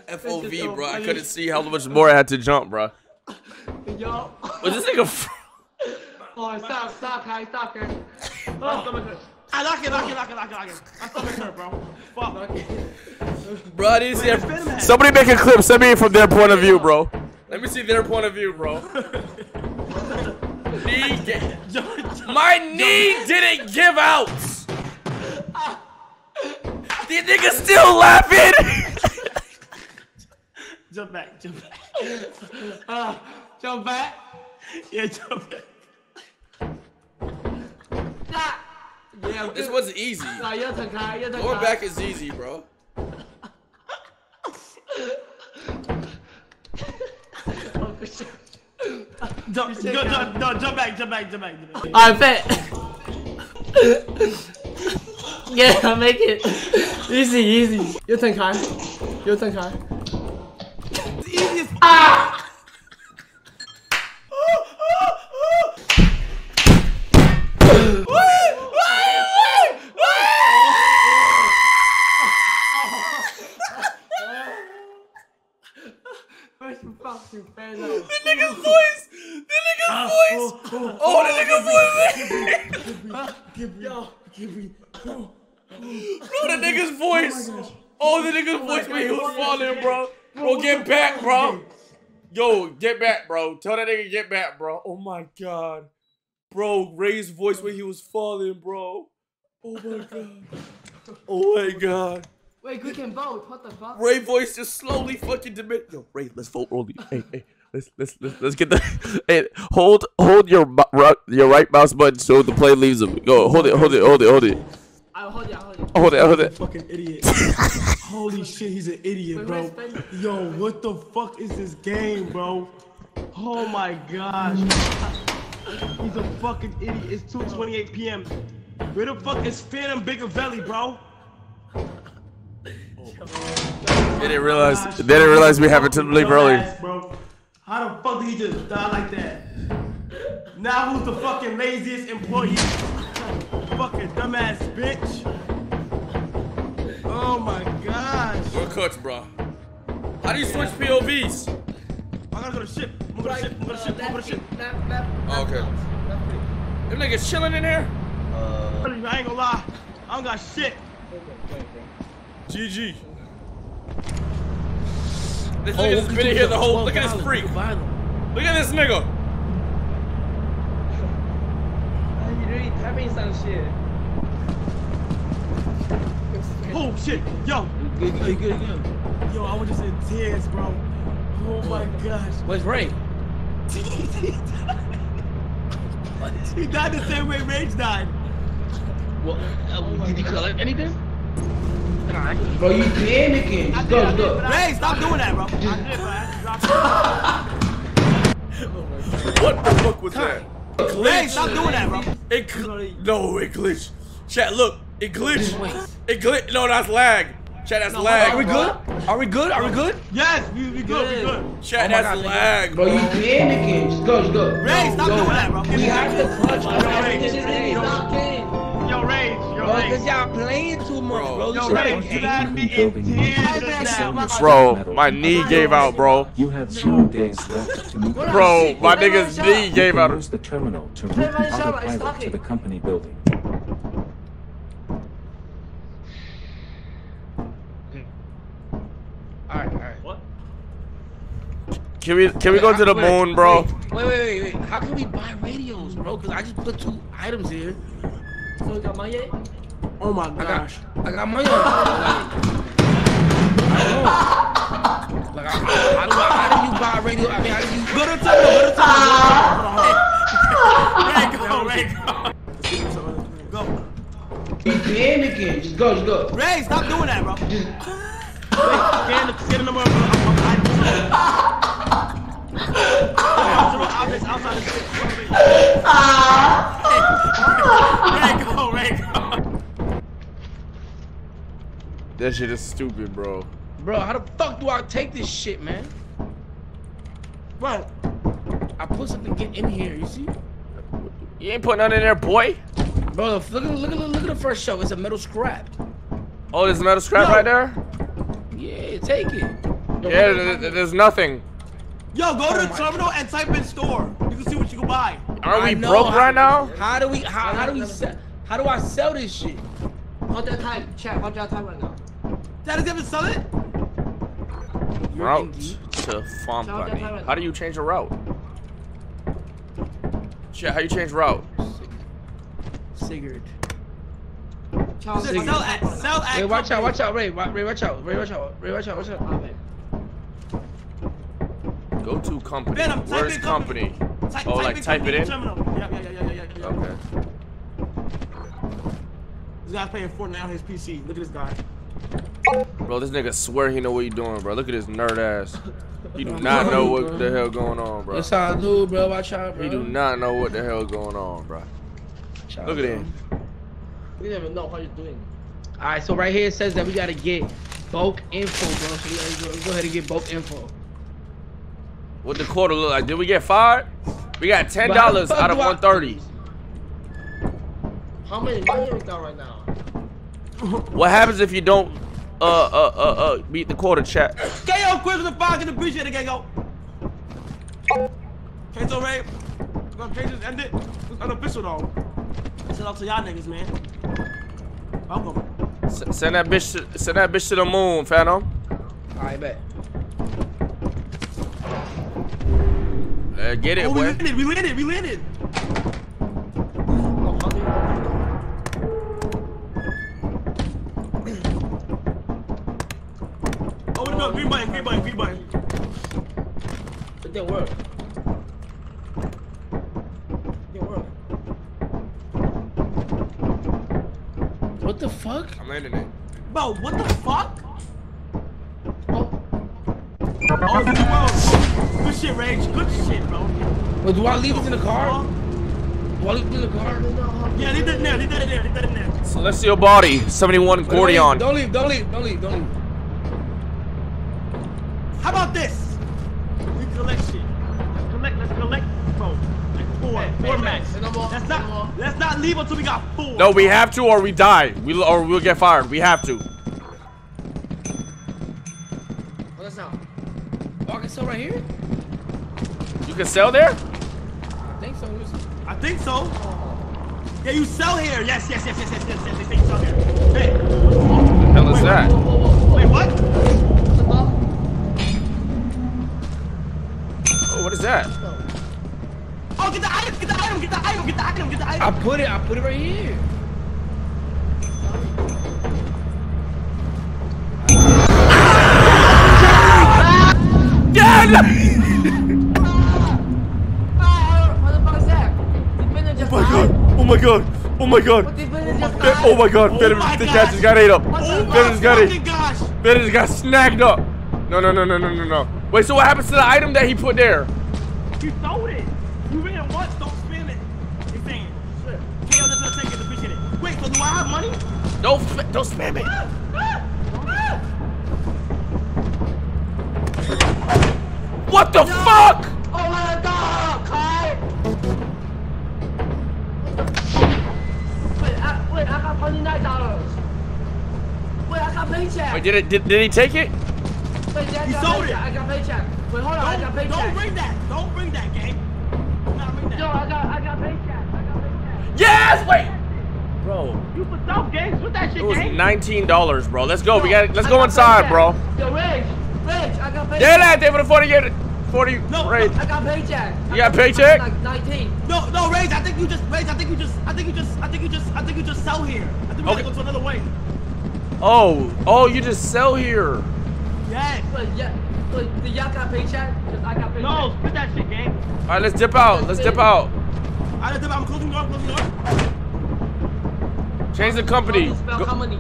FOV, bro. I couldn't see how much more I had to jump, bro. Yo. Was this nigga? Fr- Oh, stop, stop, Kai, stop, Kai. my stomach hurt. I lock it, lock it, lock it, lock it, lock it. My stomach hurt, bro. Fuck. bro, I didn't see Where's it. Somebody make a clip. Send me it from their point of view, bro. Let me see their point of view, bro. knee My knee didn't give out. These niggas still laughing. Jump back, jump back. Uh, jump back. Yeah, jump back. Ah. Yeah, this good. was easy. Nah, your turn, Kai, your turn, Going Kai. back is easy, bro. Jump, go, jump, no, jump back, jump back, jump back. Jump back. I bet. yeah, make it. Easy, easy. Your turn, Kai. Your turn, Kai. It's easy as Ah! Where's your fucking fan now? The nigga's voice. The nigga's voice. Oh, the nigga's voice. Yo, Bro, the nigga's voice. Oh, the nigga's voice when he was falling, bro. Bro, get back, bro. Yo, get back, bro. Tell that nigga get back, bro. Oh my god. Bro, Ray's voice when he was falling, bro. Oh my god. Oh my god. Wait, we can vote. What the fuck? Ray voice just slowly fucking diminish. Yo, Ray, let's vote early. Hey, hey, let's let's let's, let's get the. Hey, hold hold your your right mouse button so the play leaves him. Go, hold it, hold it, hold it, hold it, I'll hold you, I'll hold you. hold it, hold it. fucking idiot. Holy shit, he's an idiot, bro. Yo, what the fuck is this game, bro? Oh my gosh. He's a fucking idiot. It's 2:28 p.m. Where the fuck is Fanum Bigger bro? They didn't realize. They didn't realize we have it to leave early. Dumbass, bro. How the fuck did he just die like that? Now who's the fucking laziest employee? fucking dumbass bitch. Oh my gosh. We're cooked, bro. How do you switch POVs? I gotta go to ship. I'm gonna go ship. I'm gonna go ship. I'm gonna go to ship. Oh, okay. Them niggas chilling in here. I ain't gonna lie. I don't got shit. GG. This nigga's been in here the whole. Look at this freak. Look at this nigga. You really tapping some shit. Oh shit. Yo. Good, good, good, good. Yo, I was just in tears, bro. Oh my gosh. Where's Ray? he died the same way Rage died. What? Uh, did you collect anything? Bro, you panicking. Just go, just go. Rage, stop doing that, bro. I did, bro. What the fuck was that? it. Rage, stop doing that, bro. It gl- no, it glitched. Chat, look, it glitched. It glitch. No, that's lag. Chat, that's lag. Are we good? Are we good? Are we good? Yes, we, we good, we good. Chat, Oh that's God, lag, Bro, bro. you panicking. Just go, just go. Rage, stop Go. doing that, bro. We have to clutch, bro. Rage, This is not game. yo, Rage, yo, Bro, cause y'all playing too much, Bro. bro. Yo, You you got me in tears. Bro, my knee gave out, bro. You have zero days left to meet the Bro, my nigga's knee gave out. Use the terminal to route the man, autopilot to the company building. Alright, alright. What? Can we can we go to the moon, bro? Wait, wait, wait, wait. How can we buy radios, bro? Cause I just put two items here. So you got money? Oh my I got, gosh. I got money on. it. Like, I don't know. Like, I, how, do I, how do you buy a radio? I mean, how do you? Go to the terminal, go to the terminal. Ray, go, Ray, go. Go. You panicking? Just go, just go. Ray, stop doing that, bro. Just, Wait, scan the, scan the number of of- of items. Zero objects outside of six. Ray, go, Ray, go. That shit is stupid, bro. bro, how the fuck do I take this shit, man? Bro, I put something get in here. You see? You ain't putting nothing in there, boy. Bro, look at look at look at the first show. It's a metal scrap. Oh, there's a metal scrap Yo. right there. Yeah, take it. Yo, Yeah, what there- the there- there's nothing. yo, go to Oh the my- terminal and type in store. You can see what you can buy. Are we broke how- right now? How do we? How, how do we sell? How do I sell this shit? Hold that time? Chat, what's your time right now? That is gonna sell it? Route to farm Tell that company. How do you change a route? Shit, how you change route? Cigarette. Charles, Sell at, sell at. Ray, watch out, watch out, Ray, wa- Ray, watch out, Ray, watch out, Ray, watch out, watch out. Go to company. Fanum, type Where's in company? Type, Oh, like type it in? Terminal. Yeah, yeah, yeah, yeah, yeah, yeah. Okay. This guy's playing Fortnite on his PC. Look at this guy. Bro, this nigga swear he know what he doing, bro. Look at his nerd ass. He do not know what the hell going on, bro. That's how I do, bro. Watch out, bro. He do not know what the hell going on, bro. Look at him. We don't even know how you're doing. All right, so right here it says that we gotta get bulk info, bro. So we gotta go, go ahead and get bulk info. What the quarter look like? Did we get fired? We got ten But how the dollars out of do I- one thirty. How many money we got right now? What happens if you don't uh uh uh uh beat the quarter chat? KO quiz with the five can appreciate it, KO. Kato Ray, we're gonna pay this end it. It's unofficial though. Shout out to y'all niggas, man. Welcome. S- send that bitch to, send that bitch to the moon, Fanum. All right, bet. Uh, get it, Oh, we boy. landed, we landed, we landed. Open it up, green button, green button, green button. It didn't work. It didn't work. What the fuck? I'm landing it. Bro, what the fuck? Oh, Oh, you well. Good shit, Rage. Good shit, bro. Well, do I leave it in the car? Do I leave it in the car. Yeah, leave that in there. Leave that in there. Leave that in there. Celestial body, 71 Gordion. Don't leave, don't leave, don't leave, don't leave. How about this? We collect shit. Let's collect. Let's collect. Bro, like four, Hey, four hey, max. hey, no Let's not. Let's not leave until we got four. No, we have to or we die. We or we'll get fired. We have to. What is that? Oh, I can sell right here? You can sell there? I think so. Let me see. I think so. Yeah, you sell here. Yes, yes, yes, yes, yes, yes, yes. They say you sell here. Hey, hell is that? wait, what? Is that? Oh, get the item. Get the item. Get the item. Get the item. Get the I item. put it, I put it right here. Yeah! What the fuck is that? Did Bennett just Oh my die? god! Oh my god! Oh my god! Did Bennett just Fe- die? Oh my god! Oh Fanum, my the gosh. cat just got ate up. Oh Fanum my got fucking it. gosh. Fanum just got snagged up. No, no, no, no, no, no, no. Wait, so what happens to the item that he put there? You sold it. You ran it once. Don't spam it. He's saying. Shit. KO, that's gonna take it. Appreciate it. Wait, so do I have money? Don't, don't spam it. Ah, ah, ah. What the fuck? Oh my god, Kai! Wait, I, wait, I got twenty-nine dollars. Wait, I got paycheck. Wait, did it? Did, did he take it? Wait, I He sold paycheck. it. I got paycheck. Wait, hold on, I got Don't, paycheck. don't bring that. Don't bring that, gang. Do not bring that. Yo, I got, I got paycheck. I got paycheck. Yes. Wait. Bro, You for self, gang. With that shit, it was gang. nineteen dollars, bro. Let's go. We Yo, got. Let's I go got inside, paycheck. bro. Yo, Rich, Rich, I got paycheck. Yeah, that they would afford to get forty. No, Right. I got paycheck. I You got I paycheck? Like 19. No, no, Rage. I think you just, Rage. I think you just, I think you just, I think you just, I think you just sell here. I think we Okay. gotta go to another way. Oh, oh, you just sell here. Yes. Wait, yeah. Wait, did y'all got paycheck? 'Cause I got paycheck. No, spit that shit, gang. All right, let's dip out. Let's dip out. I just, I'm closing door. I'm closing the door. Change the company. do you spell company?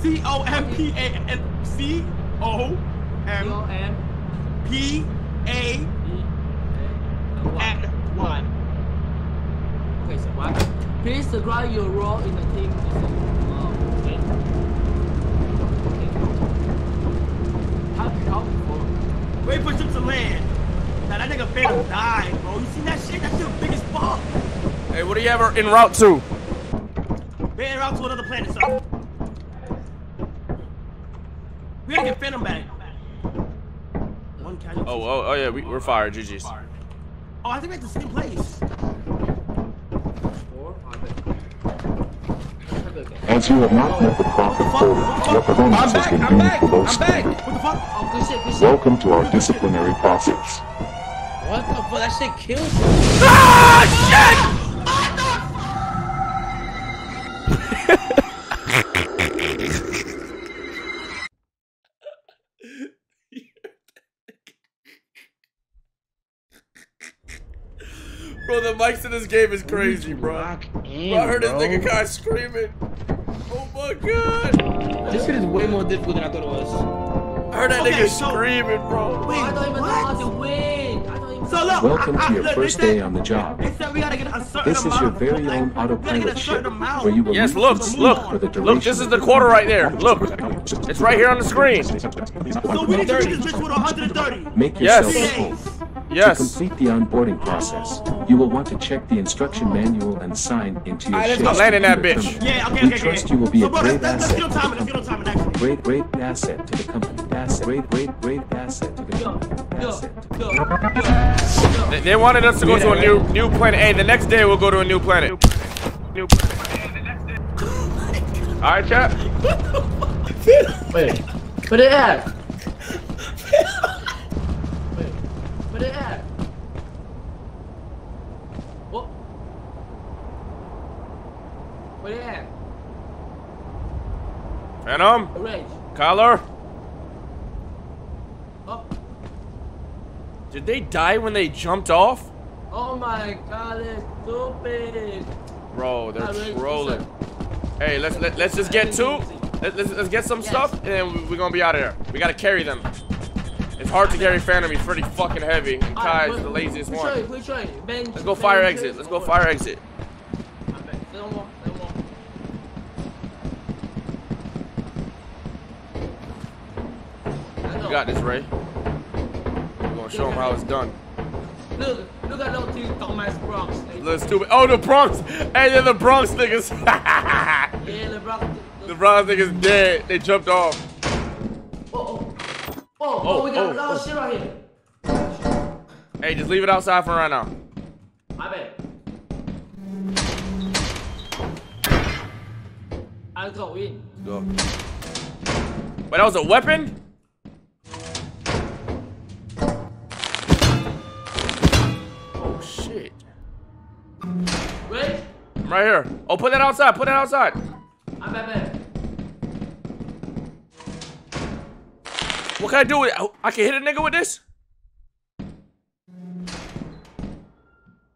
C O M P A N C O M C-O-M. P A N Y. Okay, so what? Please describe your role in the team. Uh, okay. Okay. How to help for? Wait for ship to land. Now that nigga Fanum died, bro. You seen that shit? That shit big as fuck. Hey, what do you have en route to? We're en route to another planet, son. We gotta get Fanum back. One casualty. Oh, oh, oh yeah, we, we're fired. GG's. Oh, I think we're at the same place. Four, As you have not met the proper quota, your performance I'm has back, been I'm deemed back, I'm back. What the fuck? Good shit, good shit. Welcome to our disciplinary process. What the fuck? That shit kills me. Ah, shit! Bro, the mics in this game is crazy, bro. In, Bro, I heard this bro. nigga guy screaming. Oh my god. This shit is way more difficult than I thought it was. I heard that Okay, nigga so- screaming, bro. Wait, I don't even know how to what? win. I don't even So know. look, Welcome I, I, to your look, first they said- day on the job. They said we gotta get a certain This is your very like, own we gotta autopilot ship, where you will Yes, look, look. for the Look, this is the quarter right there. Look. It's right here on the screen. So we need to this bitch with 130. Make Yes. yourself Three at home. days. To complete the onboarding process, you will want to check the instruction manual and sign into your Alright, let's ship's go. I'm landing that bitch. terminal. Yeah, okay, We okay, trust okay. you will be so a bro, great let's, let's, let's asset. get on timing. Let's timing, actually. Great, great asset to the company. Asset, great, great, great asset to the company. Asset to yo, yo, yo. They, they wanted us to go to a new new planet. Hey, the next day we'll go to a new planet. New All right, chat. Wait, where they at? Wait, where they at? What? Where they at? Fanum, Rage. Kyler. Oh, Did they die when they jumped off? oh my god, it's stupid. Bro, they're Rage, trolling. Hey, let's let, let's just get two. Let, let's let's get some Yes. stuff and then we- we're gonna be out of there. We gotta carry them. It's hard to carry Fanum. He's pretty fucking heavy. And Kai is the laziest one. Which way? Ben, Let's go fire exit. Let's go fire exit. Say no more. Say no more. I You got this, Ray. We're gonna show him how it's done. Look, look at those two dumbass Bronx. Little stupid. Oh, the Bronx. Hey, they're the Bronx niggas. Yeah, the Bronx. the Bronx niggas dead. They jumped off. Oh, oh. Oh, we got oh, a lot of oh. shit right here. Hey, just leave it outside for right now. My bad. I'll go in. Go. But that was a weapon? Oh shit. Wait. I'm right here. Oh, put that outside. Put that outside. I'm bad, What can I do with it? I can hit a nigga with this?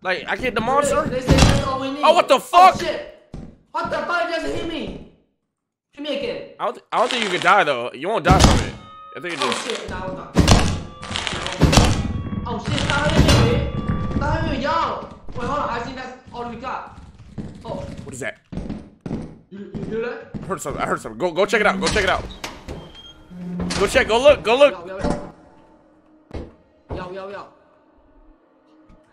Like, I can hit the monster? They, they say that's all we need. Oh, what the oh, fuck? Oh, shit. What the fuck just hit me? Hit me again. I don't, I don't think you can die, though. You won't die from it. I think it Oh just... shit, now I'm Oh shit, stop hitting me. Stop hitting me, yo. Wait, hold on. I think that's all we got. Oh, What is that? you, you hear that? I heard something. I heard something. Go, go check it out. Go check it out. Go check. Go look. Go look.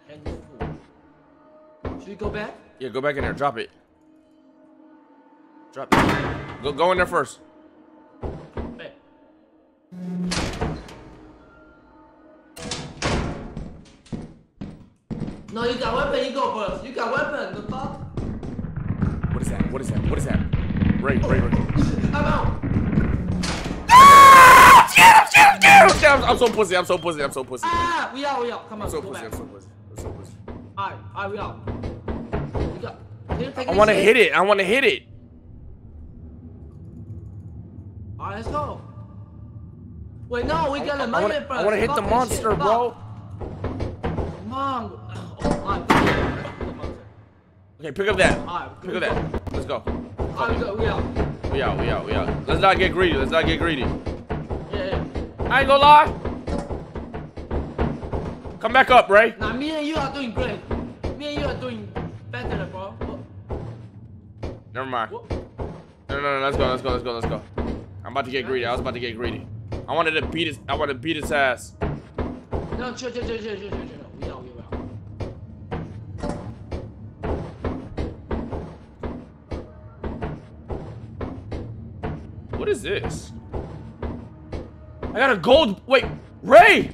Hand is full. Should we go back? Yeah, go back in there. Drop it. Drop it. Go, go in there first. Back. No, you got weapon, you go first. You got weapon, the fuck? What is that? What is that? What is that? Ray, Ray, Ray. I'm out. Get him, get him, get him! Get him. I'm so pussy. I'm so pussy. I'm so pussy. Ah, we out, we out. Come on, I'm so go pussy. back. I'm so pussy. I'm so pussy. Alright, alright, we out. You got. Can you take I want to hit it. I want to hit it. Alright, let's go. Wait, no, we got I a money wanna- first. I want to hit the monster, shit. bro. Come on. Oh, alright, pick it up. Pick the monster. Okay, pick up that. Alright, Pick up that. Let's go. Alright, we go, we out. We out. We out. We out. Let's not get greedy. Let's not get greedy. Yeah. I ain't gonna lie. Come back up, Ray. Now, me and you are doing great. Me and you are doing better, bro. Never mind. What? No, no, no. Let's go. Let's go. Let's go. Let's go. I'm about to get greedy. I was about to get greedy. I wanted to beat his. I wanted to beat his ass. No, chill, chill, chill, chill, chill, chill, chill. We out, we out. What is this? I got a gold. Wait, Ray.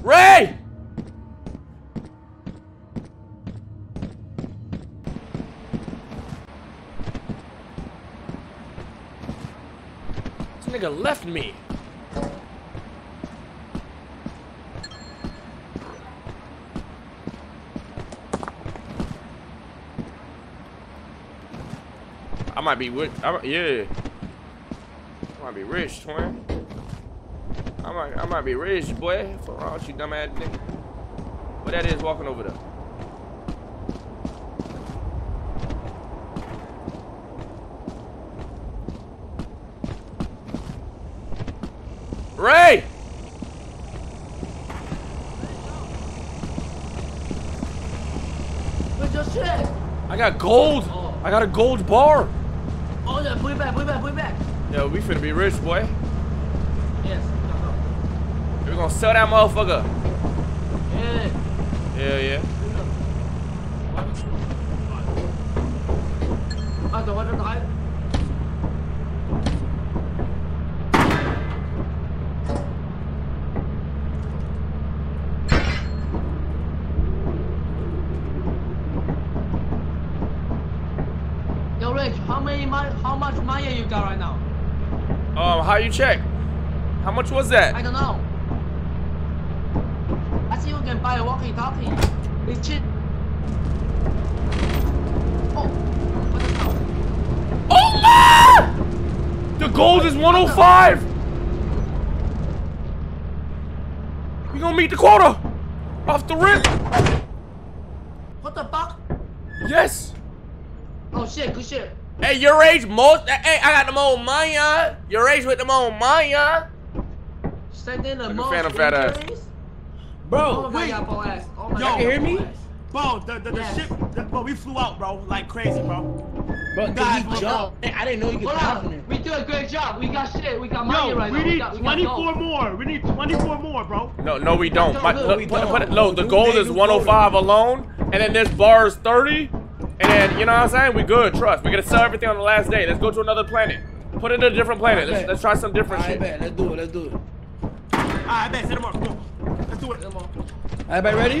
Ray. This nigga left me. I might be rich. I yeah. I might be rich, twin. I might, I might be rich, boy. For with you, dumb ass nigga. What that is walking over there? Ray! Where's your shit? I got gold. I got a gold bar. Oh, yeah, put it back, put it back, put it back. Yo, we finna be rich, boy. Yes. We gonna sell that motherfucker. Yeah. Yeah, yeah. À, rồi, nó nói. Yo, Rich, how many how much money you got right now? You check? How much was that? I don't know. I think you can buy a walkie-talkie. It's cheap. Oh, what the hell? Oh my! The gold is 105. We gonna meet the quota off the rip. What the fuck? Yes. Oh shit, good shit. Hey, your age most. Hey, I got them old money, huh? Your age with them old money, huh? Send in the Like a most Fanum fat ass. Bro, Oh my wait. ass. Oh Yo, you hear me? Ass. Bro, the, the, the Yes. ship, the, bro, we flew out, bro, like crazy, bro. bro, Guys, guys, hold jump. I didn't know you could Hold jump from there. We do a great job. We got shit. We got money Yo, right we now. need got, we got 24 more. We need 24 more, bro. No, no, we don't. No, My, no, we put- don't. put it- no, the New goal is new 105 alone, and then this bar is 30, and then you know what I'm saying? We good. Trust. We're gonna sell everything on the last day. Let's go to another planet. Put it in a different planet. Let's, let's try some different I shit. bet. Let's do it. Let's do it. Alright, bet, send them up. Come on. Let's do it. Everybody ready?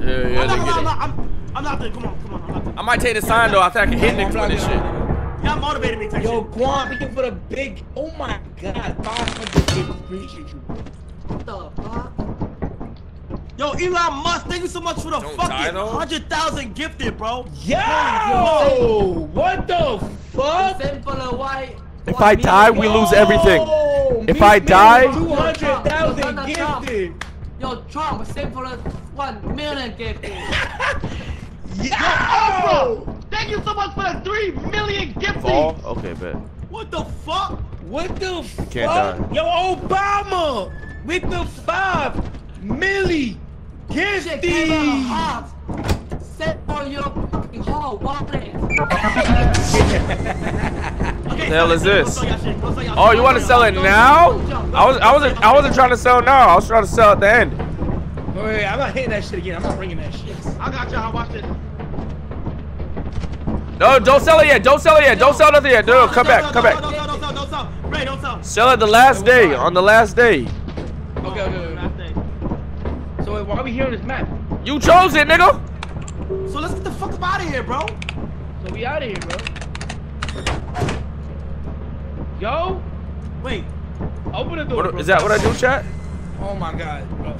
Yeah, yeah, I'm not, get I'm, it. not, I'm, I'm not there. Come on, come on. I'm not there. I might take the sign though. I think I can hit niggas with this shit. Y'all motivated me, type Yo, shit. Quan, thank you for the big. Oh my God, 500 appreciate you. What the fuck? Yo, Elon Musk, thank you so much for the Don't fucking 100,000 gifted, bro. Yo, what the fuck? Send for the white. If I die, we lose everything. Yo, If I die- 200,000 gifted. Yo, Trump, send for the one million gifted. Yo! Thank you so much for the 3 million gifted. Fall? Okay, bet. What the fuck? What the fuck? can't die. Yo, Obama with the five milli Shit came out of gifted. half. For your fucking whole wallet. Okay, The hell is this? Go sell y'all shit. Go sell y'all Oh, you want to sell it now? I was, I wasn't, I wasn't trying to sell now. I was trying to sell at the end. Wait, wait, I'm not hitting that shit again. I'm not bringing that shit. I got y'all. Watch this. No, don't sell it yet. Don't sell it yet. Don't sell nothing yet. No, no, come back, come back. Don't sell, don't sell, don't sell. Ray, don't sell. Sell it the last day. On the last day. Okay, okay, okay. So wait, why are we here on this map? You chose it, nigga. So let's get the fuck up out of here, bro. So we out of here, bro. Yo, Wait, open the door. What, bro. is that what I do, chat? Oh my god, bro.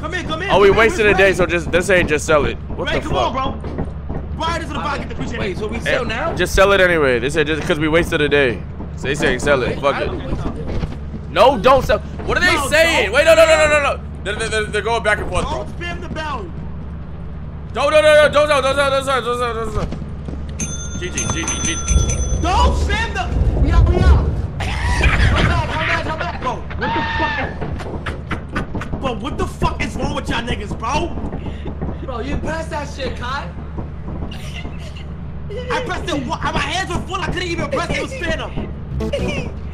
come in, come in. Oh, we come wasted a day, so just this ain't just sell it. What Ray, the come on, fuck? bro. Right into the pocket, appreciate Wait, so we Eh, sell now? Just sell it anyway. They said just because we wasted a day. So they saying sell it. Fuck it. No, don't sell. What are they No, saying? don't. Wait, no, no, no, no, no, no. They're, they're, they're- they're going back and forth, bro. Don't spam the bell. Don't, no, no, no, don't sell, don't sell, don't sell, don't sell, don't sell. GG, GG, GG. Don't spam the. We out, we out. Come back, come back, come back. Bro, what the fuck? Is... Bro, what the fuck is wrong with y'all niggas, bro? Bro, you press that shit, Kai. I pressed it. My hands were full. I couldn't even press it. It was spam.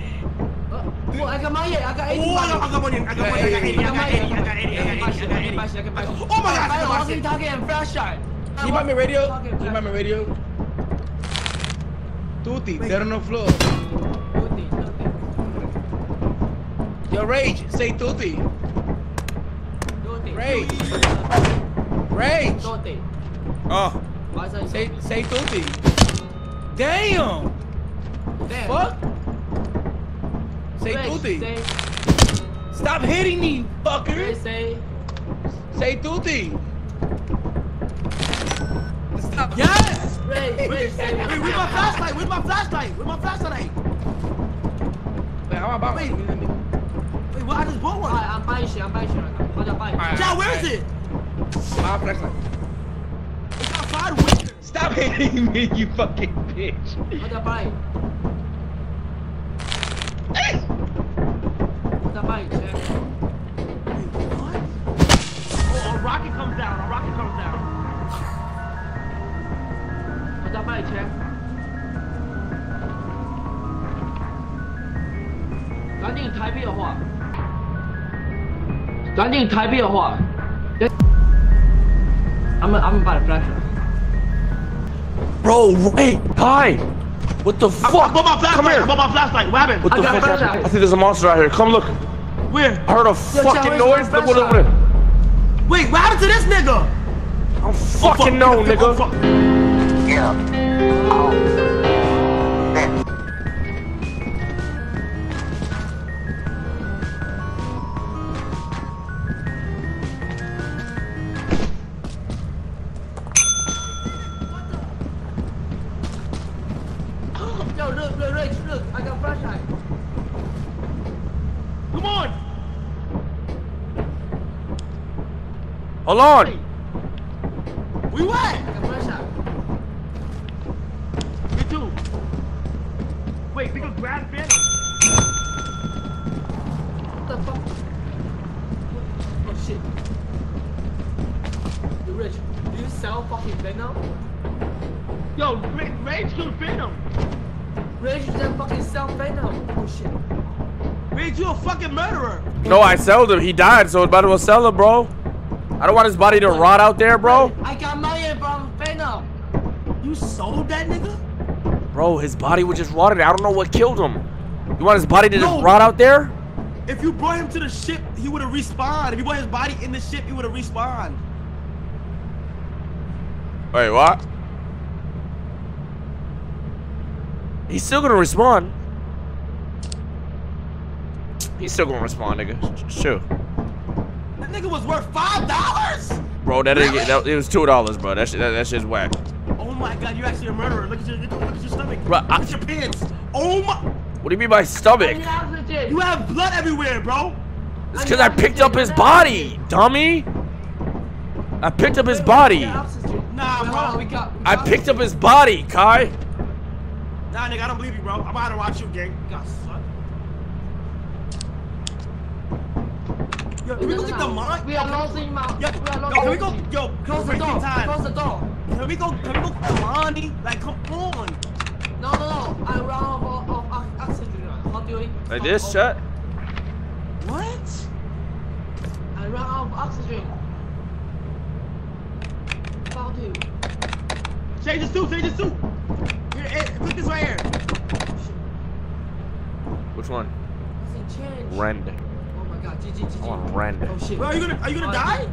I got money. I got 80 Oh, I got, I money. got money. I got money. I got 80. I got 80. I got 80. I got 80. I got 80. I can. Oh my God, I I got can walkie buy and flashlight. Can you buy me radio? Can you buy me radio? Tutti, dead on the floor. Tutti, tutti. Yo, Rage, say Tutti. Tutti. Rage. Rage, Tutti. Oh, say say tutti? say Tutti. Damn. Damn. Fuck. Say Rage, Tutti. Say, Stop hitting me, fucker. say. Say Tutti. Stop. Yes. Rage, Rage, say. Wait, where's my flashlight? Where's my flashlight? Where's my flashlight? Wait, how about Wait. Wait, what? I just bought one. Alright, I'm buying shit. I'm buying shit right now. How to buy? Alright. John, where is it? My flashlight. It's outside. Wait. Stop hitting me, you fucking bitch. How to buy? 赶紧台币的话，I'm gonna I'm gonna buy the flashlight. bro, wait, hi. What the I, I fuck? bought my flashlight. Come here. I bought my flashlight. What happened? What the I got fuck? flashlight. I think there's a monster out here. Come look. Where? I heard a Yo, fucking Chad, noise. where's Look my what over there. Wait, what happened to this nigga? I don't Oh, fuck. fucking know, Oh, nigga. fuck. Yo, Hold on. We what? I got flashlight. Too. Wait, we can grab Fanum. What the the fuck? Oh shit. You rich. Do you sell fucking Fanum? Yo, Rage, Rage killed Fanum. Rich then fucking sell Fanum. Oh shit. Rage, you a fucking murderer. No, I sold him. He died, so might as well sell him, bro. I don't want his body to rot out there, bro. I got money from Fanum. You sold that nigga? Bro, his body was just rotted. I don't know what killed him. You want his body to just rot out there? If you brought him to the ship, he would have respawned. If you brought his body in the ship, he would have respawned. Wait, what? He's still gonna respond. He's still gonna respond, nigga. Sure. That nigga was worth five dollars. Bro, that, didn't that it was two dollars, bro. That shit, that, that shit's whack. Oh my god, you're actually a murderer. Look at your, look at your stomach. Bro, I- look at your pants. Oh my. What do you mean by stomach? I need oxygen. You have blood everywhere, bro. It's because I picked up his body, dummy. I picked up his body. Nah, Wait, hold on, we bro. got. I picked up his body, Kai. Nah, nigga, I don't believe you, bro. I'm about to watch you, gang. You got suck. Yo, can we go get the mine? We are losing Mount. Yo, yo, can we go? Yo, Close the door. time. Close the door. Can we go? Can we go get the money? Like, come on. No, no, no. I run out of, of, of oxygen. How do you? Like this, chat. What? I run out of oxygen. Fuck you. Change the suit. Change the suit. Here, here, put this right here. Which one? Nothing. Rend. Oh god. GG, GG. I want Rend. Oh shit. Bro, are you gonna are you gonna die?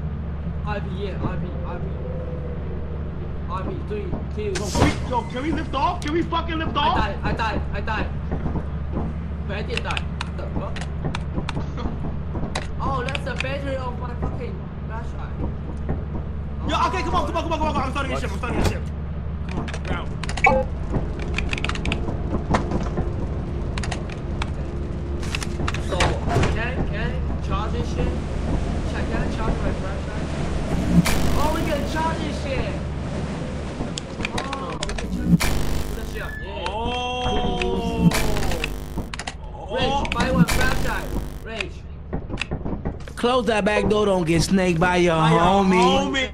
IB, yeah. IB, IB. IB, three, two. Yo, can we, yo, can we lift off? Can we fucking lift I off? died, I died, I died. But I did die. The fuck? oh, that's the battery of my fucking flashlight. Yo, okay, come on, come on, come on, come on. I'm starting your ship. I'm starting your ship. Come on, round. So, can I, can I charge this shit? Check, can I charge my flashlight? Oh, we can charge this shit! Oh, we can charge Put shit up, oh. yeah. Oh. Rage, buy one flashlight. Rage. Close that back door, don't get snaked by your By your homie. homie.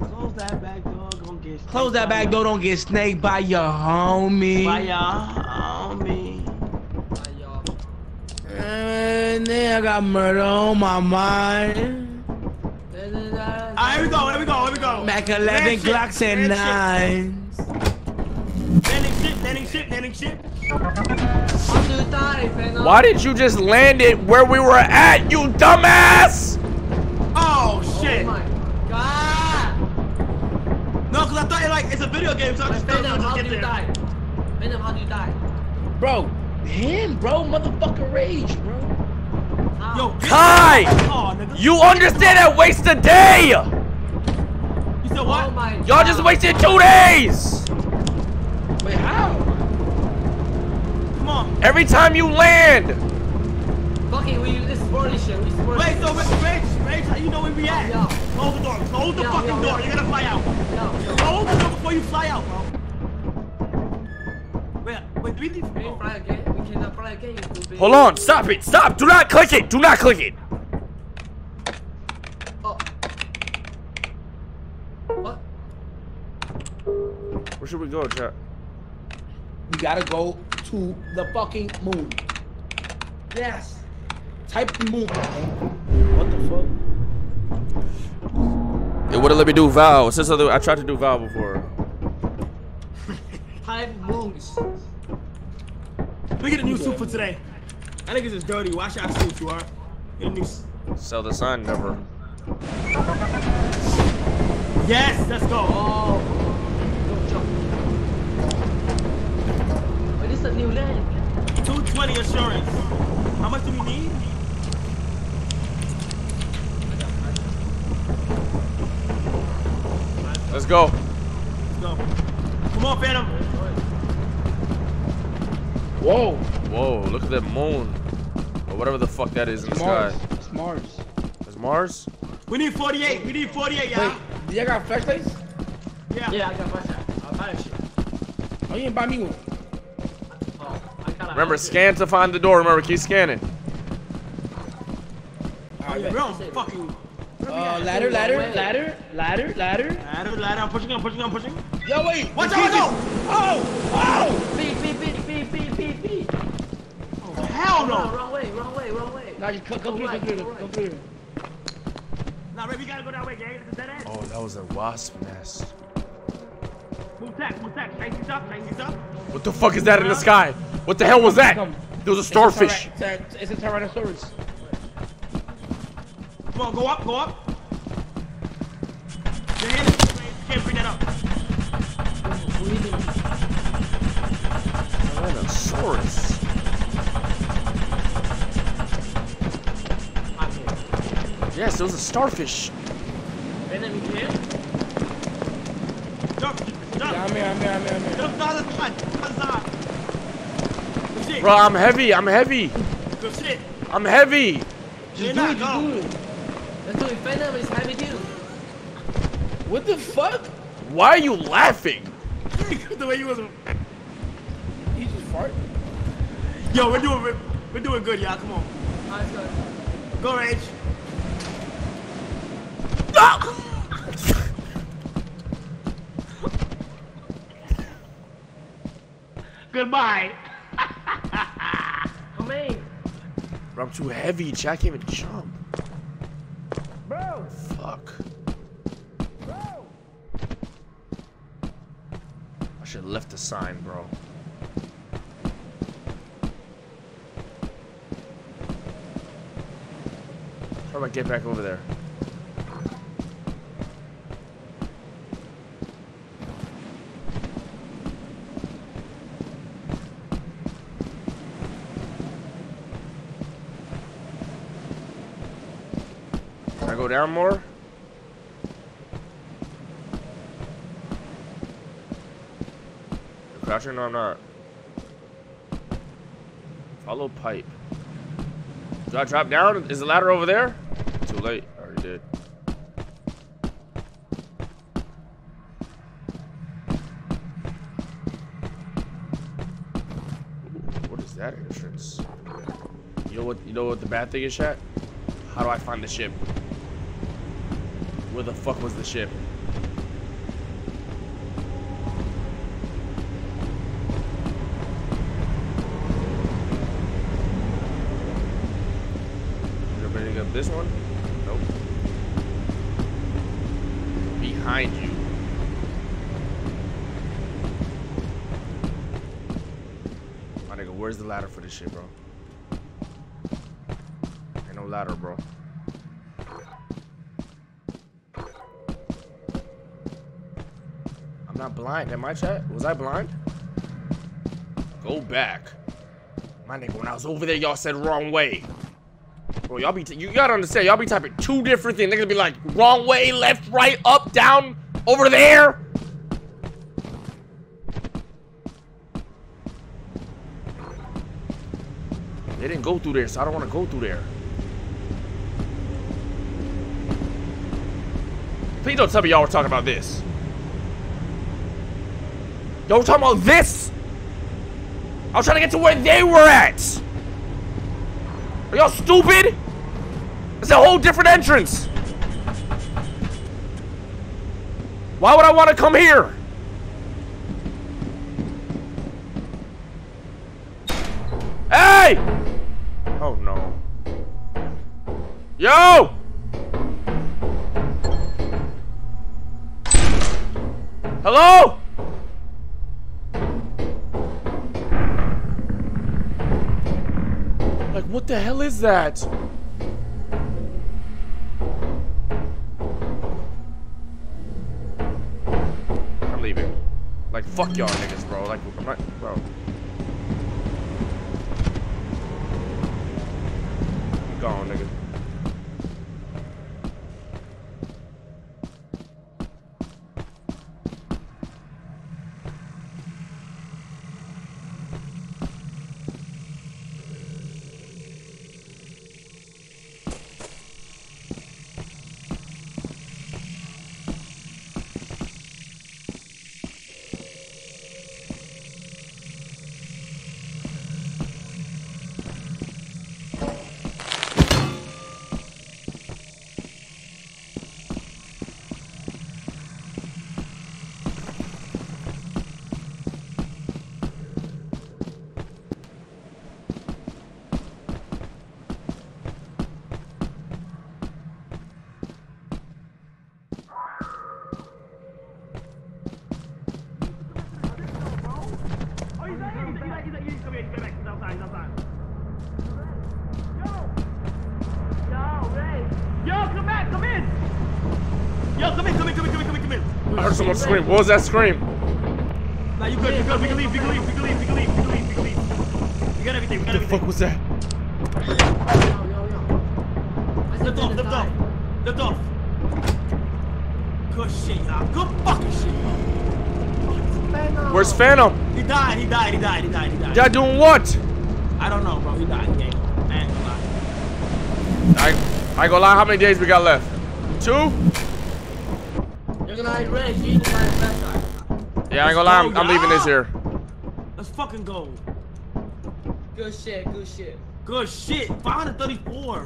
Close that back door, gon' get Close that back door, don't get snaked by your homie. By your homie. Buy your... And then I got murder on my mind. Alright, here we go, here we go, here we go. Mac 11 Land ship, Glocks and land nines. Landing ship, landing ship, landing ship. How do you die, Fanum? Why did you just land it where we were at, you dumbass? Oh Oh shit. my god! No, cause I thought it like it's a video game, so I just thought Fanum, I'd how do get you there. die? Fanum, how do you die? Bro, him, bro, motherfucker rage, bro. How? Yo, Kai! Oh. You understand that waste a day? You said Oh what? my god. Y'all just wasted two days. Wait, how? Come on. Every time you land. Fucking, we this is for this shit. We support Wait, this. so Rage, Rage, Rage, how you know where we at? Yo. Close the door. Close the Yo, fucking yo, door. yo. You're gonna fly out. Yo, yo. Close the door before you fly out, bro. Wait, wait, do we need? Can we fly again? We cannot fly again, you. Hold on, stop it, stop. Do not click it. Do not click it. Oh. What? Where should we go, chat? We gotta go to the fucking moon. Yes. Type the moon. What the fuck? It wouldn't let me do Val. Since other, I tried to do Val before. Five moons. We get a new suit for today. I think it's just dirty. Wash our suit, you are. Get a new. s- Sell the sign, never. Yes, let's go. Oh. But this is a new land. 220 assurance. How much do we need? Let's go. Let's go. Come on, Fanum. Whoa. Whoa, look at that moon. Or whatever the fuck that is in the Mars. sky. It's Mars. Is Mars? We need 48. We need 48, y'all. Wait, do y'all got flashlights? Yeah. Yeah, I got flashlight. I'll buy that shit. Oh, you didn't buy me one. Oh, Remember, have it. scan to find the door. Remember, keep scanning. Yeah, bro, I'm fucking. Uh, ladder, ladder, ladder, ladder, ladder. Ladder, ladder. I'm pushing. I'm pushing. I'm pushing. Yo, wait. Watch out! Watch out! Oh, oh. Beep, beep, beep, beep. Hell No, no! wrong way, wrong way, wrong way. Now you come, come Go through, right, come through, go come right. through. Nah, Ray, we gotta go that way, gang. It's a dead end. Oh, that was a wasp nest. Move tack, move tack. Straight these up, straight these up. What the fuck is that in the sky? What the hell was that? Come. There was a starfish. tyra- It's a, it's a Tyrannosaurus. Come on, go up, go up. Your hand is can't bring that up. Other side, other side. Good shit. Bro, I'm heavy. I'm heavy. I'm heavy. Just do it, just do it. Let's. Fanum is heavy too. What the fuck? Why are you laughing? the way you was. You just fart? Yo, we're doing, we're, we're doing good, y'all. Come on. Alright, go. Go, Rage. Goodbye. Come in. Bro, I'm too heavy. I can't even jump. Bro. Fuck. Bro. I should have left the sign, bro. How I get back over there? Can I go down more? Crouching? No, I'm not. Follow pipe. Do I drop down? Is the ladder over there? Too late. I already did. Ooh, what is that entrance? You know what? You know what the bad thing is, chat? How do I find the ship? Where the fuck was the ship? Is everybody up this one? Nope. Behind you. My nigga, where's the ladder for this shit, bro? Ain't no ladder, bro. I'm not blind. Am I chat? Was I blind? Go back. My nigga, when I was over there, y'all said wrong way. Bro, y'all be, you gotta understand, y'all be typing two different things. They gonna be like, wrong way, left, right, up, down, over there. They didn't go through there, so I don't want to go through there. Please don't tell me y'all were talking about this. Y'all were talking about this. I was trying to get to where they were at. Are y'all stupid? It's a whole different entrance. Why would I want to come here? Hey! Oh no. Yo! Hello? Is that? I'm leaving. Like, fuck y'all niggas, bro. Like, I'm bro. Gone, nigga. Someone scream. What was that scream? Nah, you good. You good. We can leave. We can leave. We can leave. We can leave. We can leave. We can leave. We got everything. We got What the everything. fuck was that? Yo, yo, yo. I said Lift off. to Lift the off. side. Lift off. Good shit, y'all. Good fucking shit. Fanum. Where's Fanum? He died. He died. He died. He died. He died. Y'all doing what? I don't know, bro. He died. Gang. I ain't gonna lie. I, I ain't gonna lie. How many days we got left? Two? You're gonna hide Ray. You need to find a flashlight. Yeah, I ain't gonna lie. I'm, I'm leaving this here. Let's fucking go. Good shit. Good shit. Good shit. 534.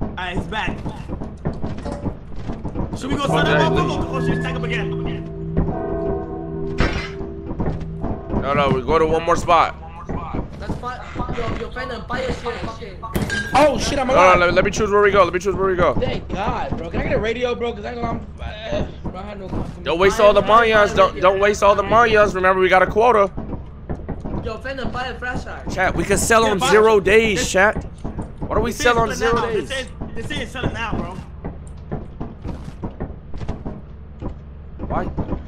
Alright, he's back. Should we go set that, up? Go, please. go, go. Oh, shit, tag again. No, no, we go to one more spot. That's fine. Yo, yo, Fanum, buy your shit. Oh shit, I'm No, alive. no, let, let me choose where we go. Let me choose where we go. Thank God, bro. Can I get a radio, bro? Cause I ain't gonna. Uh, bro, I had no costume. Don't waste all the mayas. Don't don't waste all the mayas. Remember, we got a quota. Yo, Fanum, buy a flashlight. Chat, we can sell Yeah, on buy- zero days, this- chat. Why do we sell on zero now. days? This is, this is selling now, bro. Why?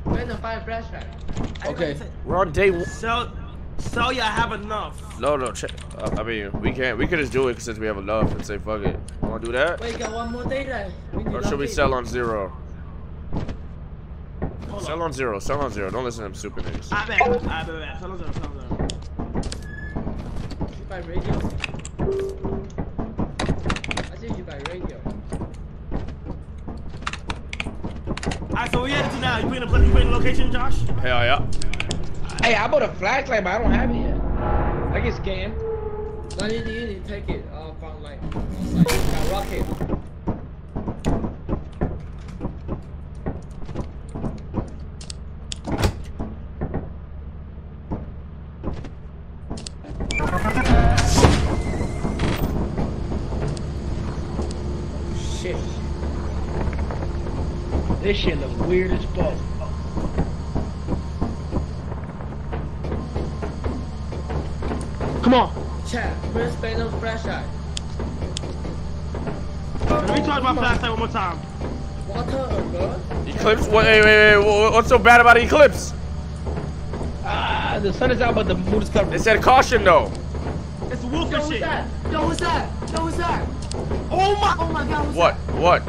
Fanum, buy a flashlight. Okay. We're on day one. Sell, sell ya have enough. No, no, check. Uh, I mean, we can't. We could just do it since we have enough and say fuck it. Want to do that? Wait, got one more day left. Or should we sell on zero? Sell on zero. Sell on zero. Don't listen to them stupid niggas. I bet. I bet. I bet. Sell, sell, sell, sell. You buy radio? I think you buy radio. Alright, so we headed to now. You putting the, you putting the location, Josh? Hell yeah. Hey, I bought a flashlight, but I don't have it yet. I get scanned. No, you need, to take it uh, from like outside. Got rocket. What, wait, wait, wait, What's so bad about an Eclipse? Ah, the sun is out, but the moon is They covered. said caution though. It's Yo, Wolfer shit. that? Yo, who's that? Yo, what's that? Oh my. Oh my god, who's What? What?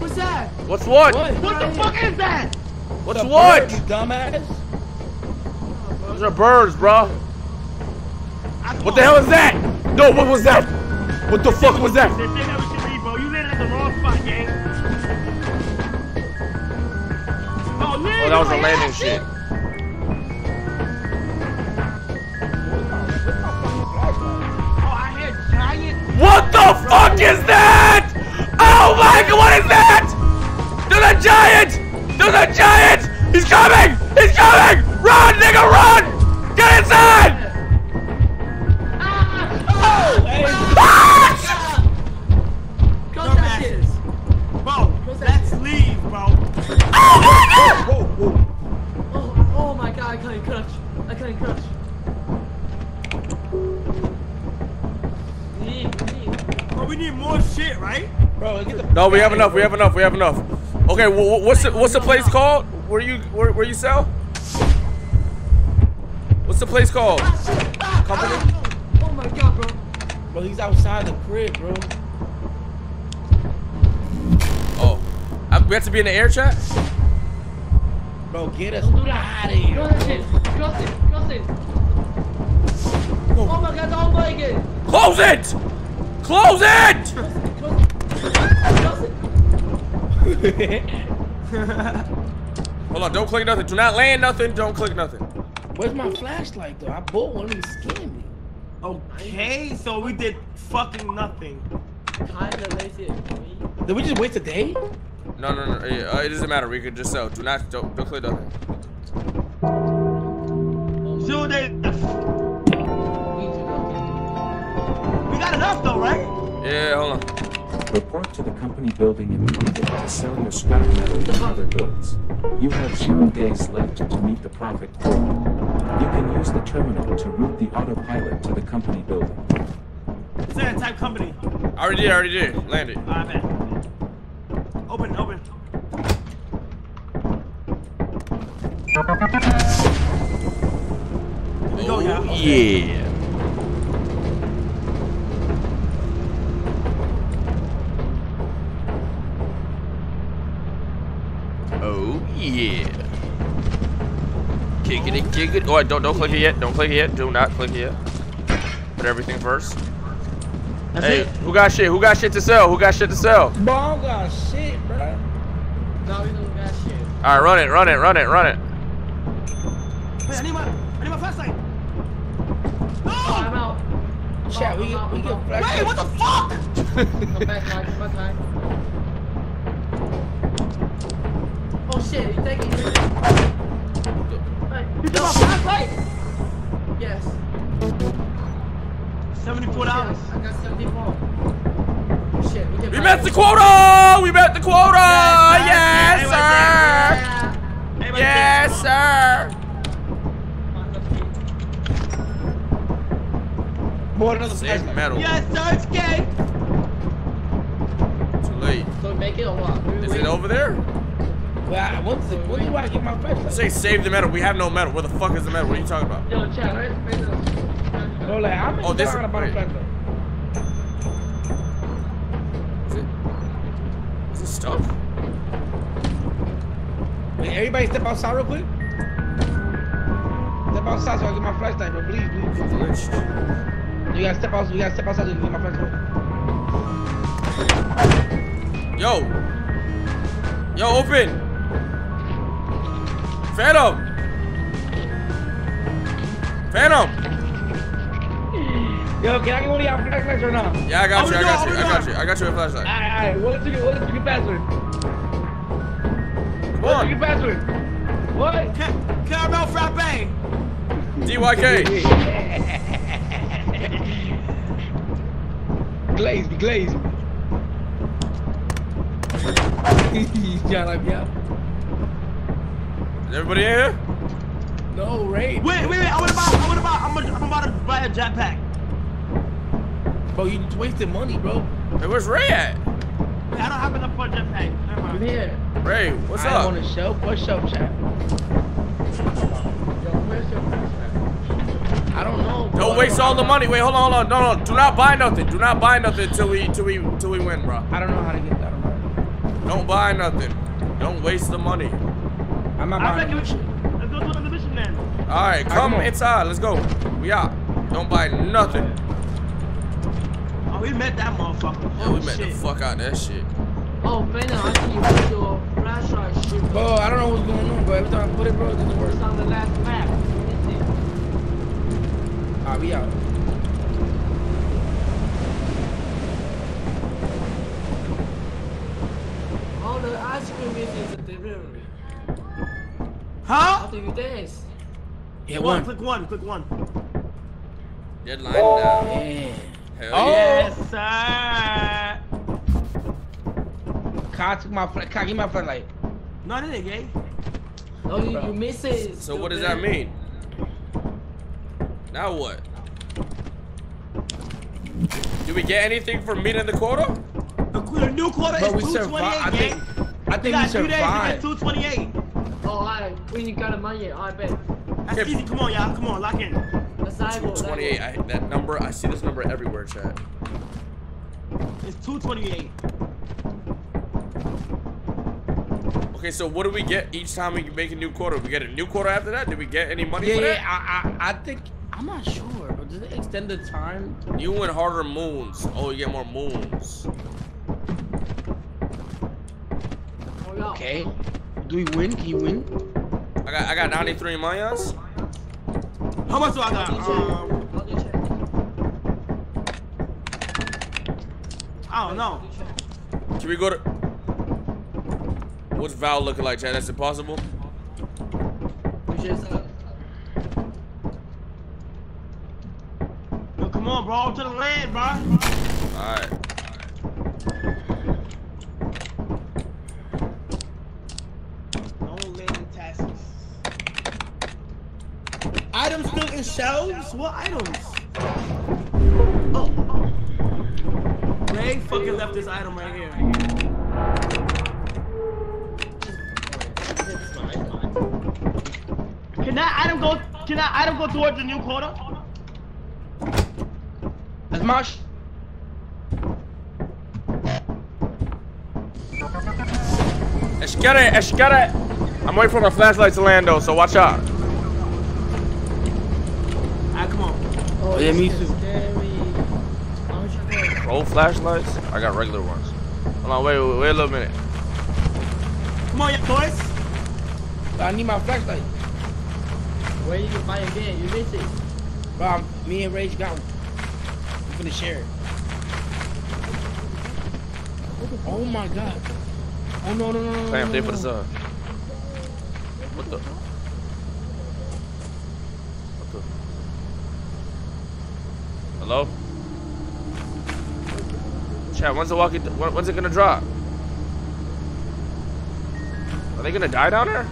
What's that? What's what? What? What the fuck is that? What's The what? bird, You dumbass. Those are birds, bro. What the hell is that? No, what was that? What the fuck was that? Oh, that was a landing shit. What the fuck is that? Oh my god, what is that? There's a giant! There's a giant! He's coming! He's coming! Run, nigga, run! Get inside! Shit, right? Bro, get the No, we have enough. We have enough. We have enough. Okay, wh- wh- what's the, what's the place called? Where you where, where you sell? What's the place called? Company? Oh my god, bro. Bro, he's outside the crib, bro. Oh, I, we have to be in the air chat. Bro, get us out of here. Close that shit. Close it. Close it. Oh my god, don't break it. Close it! Close it! Hold on, don't click nothing. Do not land nothing. Don't click nothing. Where's my flashlight, though? I bought one. He scanned me. Okay, so we did fucking nothing. Kinda lazy. Did we just waste a day? No, no, no. uh, It doesn't matter. We could just sell. Do not. Don't, don't click nothing. Zero days. We too lucky. We got enough though, right? Yeah, hold on. Report to the company building immediately to sell your scrap metal and other goods. You have zero days left to meet the profit quota. You can use the terminal to route the autopilot to the company building. Say that type company. I already did, I already did. Landed. Alright, man. Open, open. Here we go, y'all. Yeah. Oh yeah. Kick it, kick it. Oh, don't don't click it yet. Don't click it yet. Do not click it yet. Put everything first. That's hey, it. who got shit? Who got shit to sell? Who got shit to sell? Bro, I don't got shit, bro. No, we don't got shit. All right, run it, run it, run it, run it. Wait, I need my, I need my flashlight. Oh, No! I'm out. Chat, we get, we get flash. Wait, what the fuck? Come back, Mike. Come back, Mike. Oh shit, you taking it? Hey, You took my flashlight? Yes. Seventy-four dollars. I got 74. Shit, we We met the quota. We met the quota. Yes, Yes, sir. sir. Hey, right Yes, sir. Boy, another Save flashlight. metal. Yes, sir, it's gay. Too late. So we make it or what? We Is it over there? Well, I- what's the, where do I get my flashlight? Say save the metal. We have no metal. Where the fuck is the metal? What are you talking about? Yo, chat, right? Right there. Bro, like, I'm Oh, this- about a wait. flashlight. Is it? Is it stuck? Wait, everybody step outside real quick. Step outside so I get my flashlight, bro. Please, please, please. You gotta step outside. You gotta step outside so you can get my flashlight. Yo. Yo, open. Fanum. Fanum. Yo, can I get one of y'all flashlights or not? Yeah, I got Open you. I got you. I got you. I got you a flashlight. Alright, alright. What is your what is your password? Come What's on. your password? What? Ca- Caramel frappe. DYK. Glaze, be glaze. Y'all like me out? Is everybody in here? No, Ray. Wait, wait, wait. I want to buy. I want to buy. I'm, gonna- I'm about to buy a jetpack. Bro, you wasting money, bro. Hey, where's Ray at? Wait, I don't have enough for a jetpack. Never I'm here. Ray, what's I up? on the shelf. What shelf, chat? Yo, where's your flashlight? I don't know. bro. Don't waste all the money. Wait, hold on, hold on. No, no. Do not buy nothing. Do not buy nothing till we, till we, till we win, bro. I don't know how to get that. Right. Don't buy nothing. Don't waste the money. I'm not I buying reckon we no should. Let's go to another mission then. All right, come come on. inside. Let's go. We out. Don't buy nothing. Oh, we met that motherfucker. Yeah, oh, we met shit. the fuck out that shit. Oh, Fanum, I see you put your flashlight shit. Bro, I don't know what's going on, bro. Every time I put it, bro, it doesn't work. It's on the last map. Let me see. Ah, we out. All the ice cream is a delivery. Huh? How do you do this? Yeah, One. one. Click one. Click one. Deadline now. Oh, yeah. Hell Oh. yeah. Yes, sir. Kai took my fla- Kai, give my my flashlight. No, that ain't gay. Oh, you, you miss it. So what does that mean? Now what? Do we get anything from meeting the quota? The, the new quarter But is 228, survived. I gang. think. I We think we got two days to get survived. 228. Oh, alright. We ain't got the money. I bet. That's Okay. easy. Come on, y'all. Come on, lock in. Let's I 28. That number. I see this number everywhere, chat. It's 228. Okay, so what do we get each time we make a new quarter? We get a new quarter after that? Did we get any money Yeah, for yeah. that? I, I, I think. I'm not sure. But does it extend the time? New and harder moons. Oh, you get more moons. Oh, yeah. Okay. Do we win? Can you win? I got I got 93 mayas. How much do I got? How Um, check? How do you check? I don't know. How do you check? Can we go to? What's Val looking like, chat? That's impossible. You just, Yo, come on, bro. To the land, bro. All right. items still in shelves? What items? Oh. Ray fucking left this item right here. Can that item go? Can that item go towards the new quota? As much. sh- Let's get it. Let's get it. I'm waiting for my flashlight to land though, so watch out. Alright, come on. Oh, yeah, me too. Pro flashlights? I got regular ones. Hold on, wait, wait, wait a little minute. Come on, ya boys. I need my flashlight. Where you can buy again? You miss it. Bro, I'm- me and Rage got one. We're gonna share it. Oh my god. Oh no no no no. Bam, no, they no, put us no. on. What the? What the? Hello? Chat, when's the walkie? When's it gonna drop? Are they gonna die down there?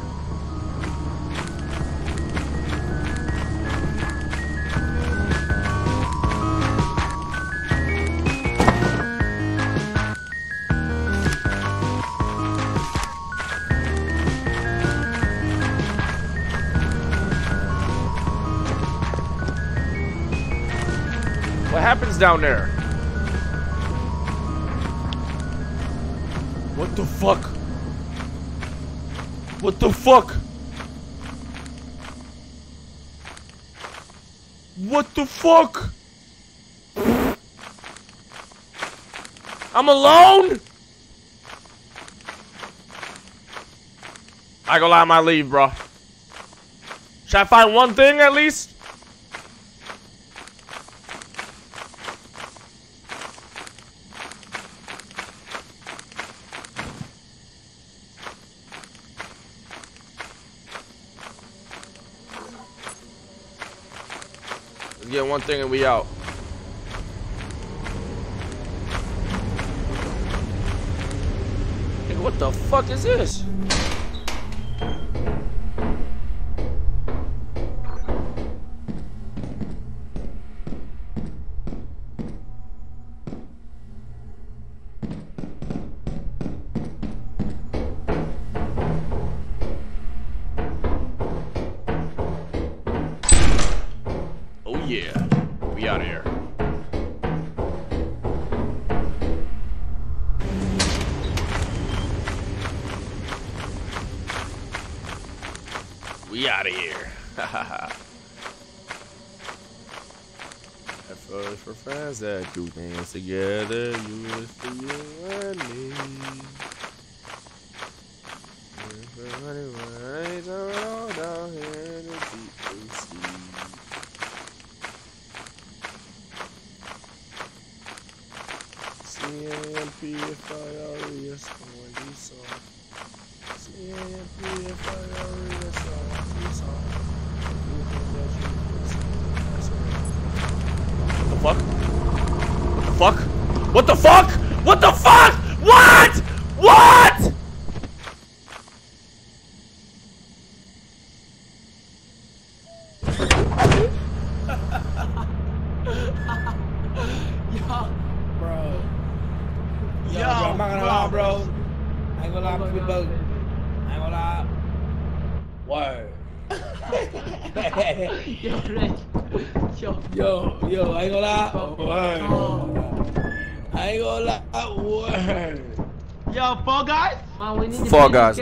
Down there? What the fuck? What the fuck? What the fuck? I'm alone? I go lie, I might leave, bro. Should I find one thing at least? Let's get one thing and we out. What the fuck is this? That do things together, you is for you and me. If for anyone, ain't it all down here in the deep blue sea. C-A-M-P-F-I-R-E-S, when we saw. C-A-M-P-F-I-R-E-S, we saw. What the fuck? What the fuck? What the fuck? What the fuck? What? What? Bro. Yo, Yo, bro, I'm not gonna bro. lie, bro. I ain't gonna lie, Oh my people God, bug. man. I ain't gonna lie. Word. Yo, Reg. Yo. yo, yo, I ain't gonna lie. Oh. Word. I ain't gonna lie. Word. Yo, Fall Guys? Man, we need to Fall play Guys,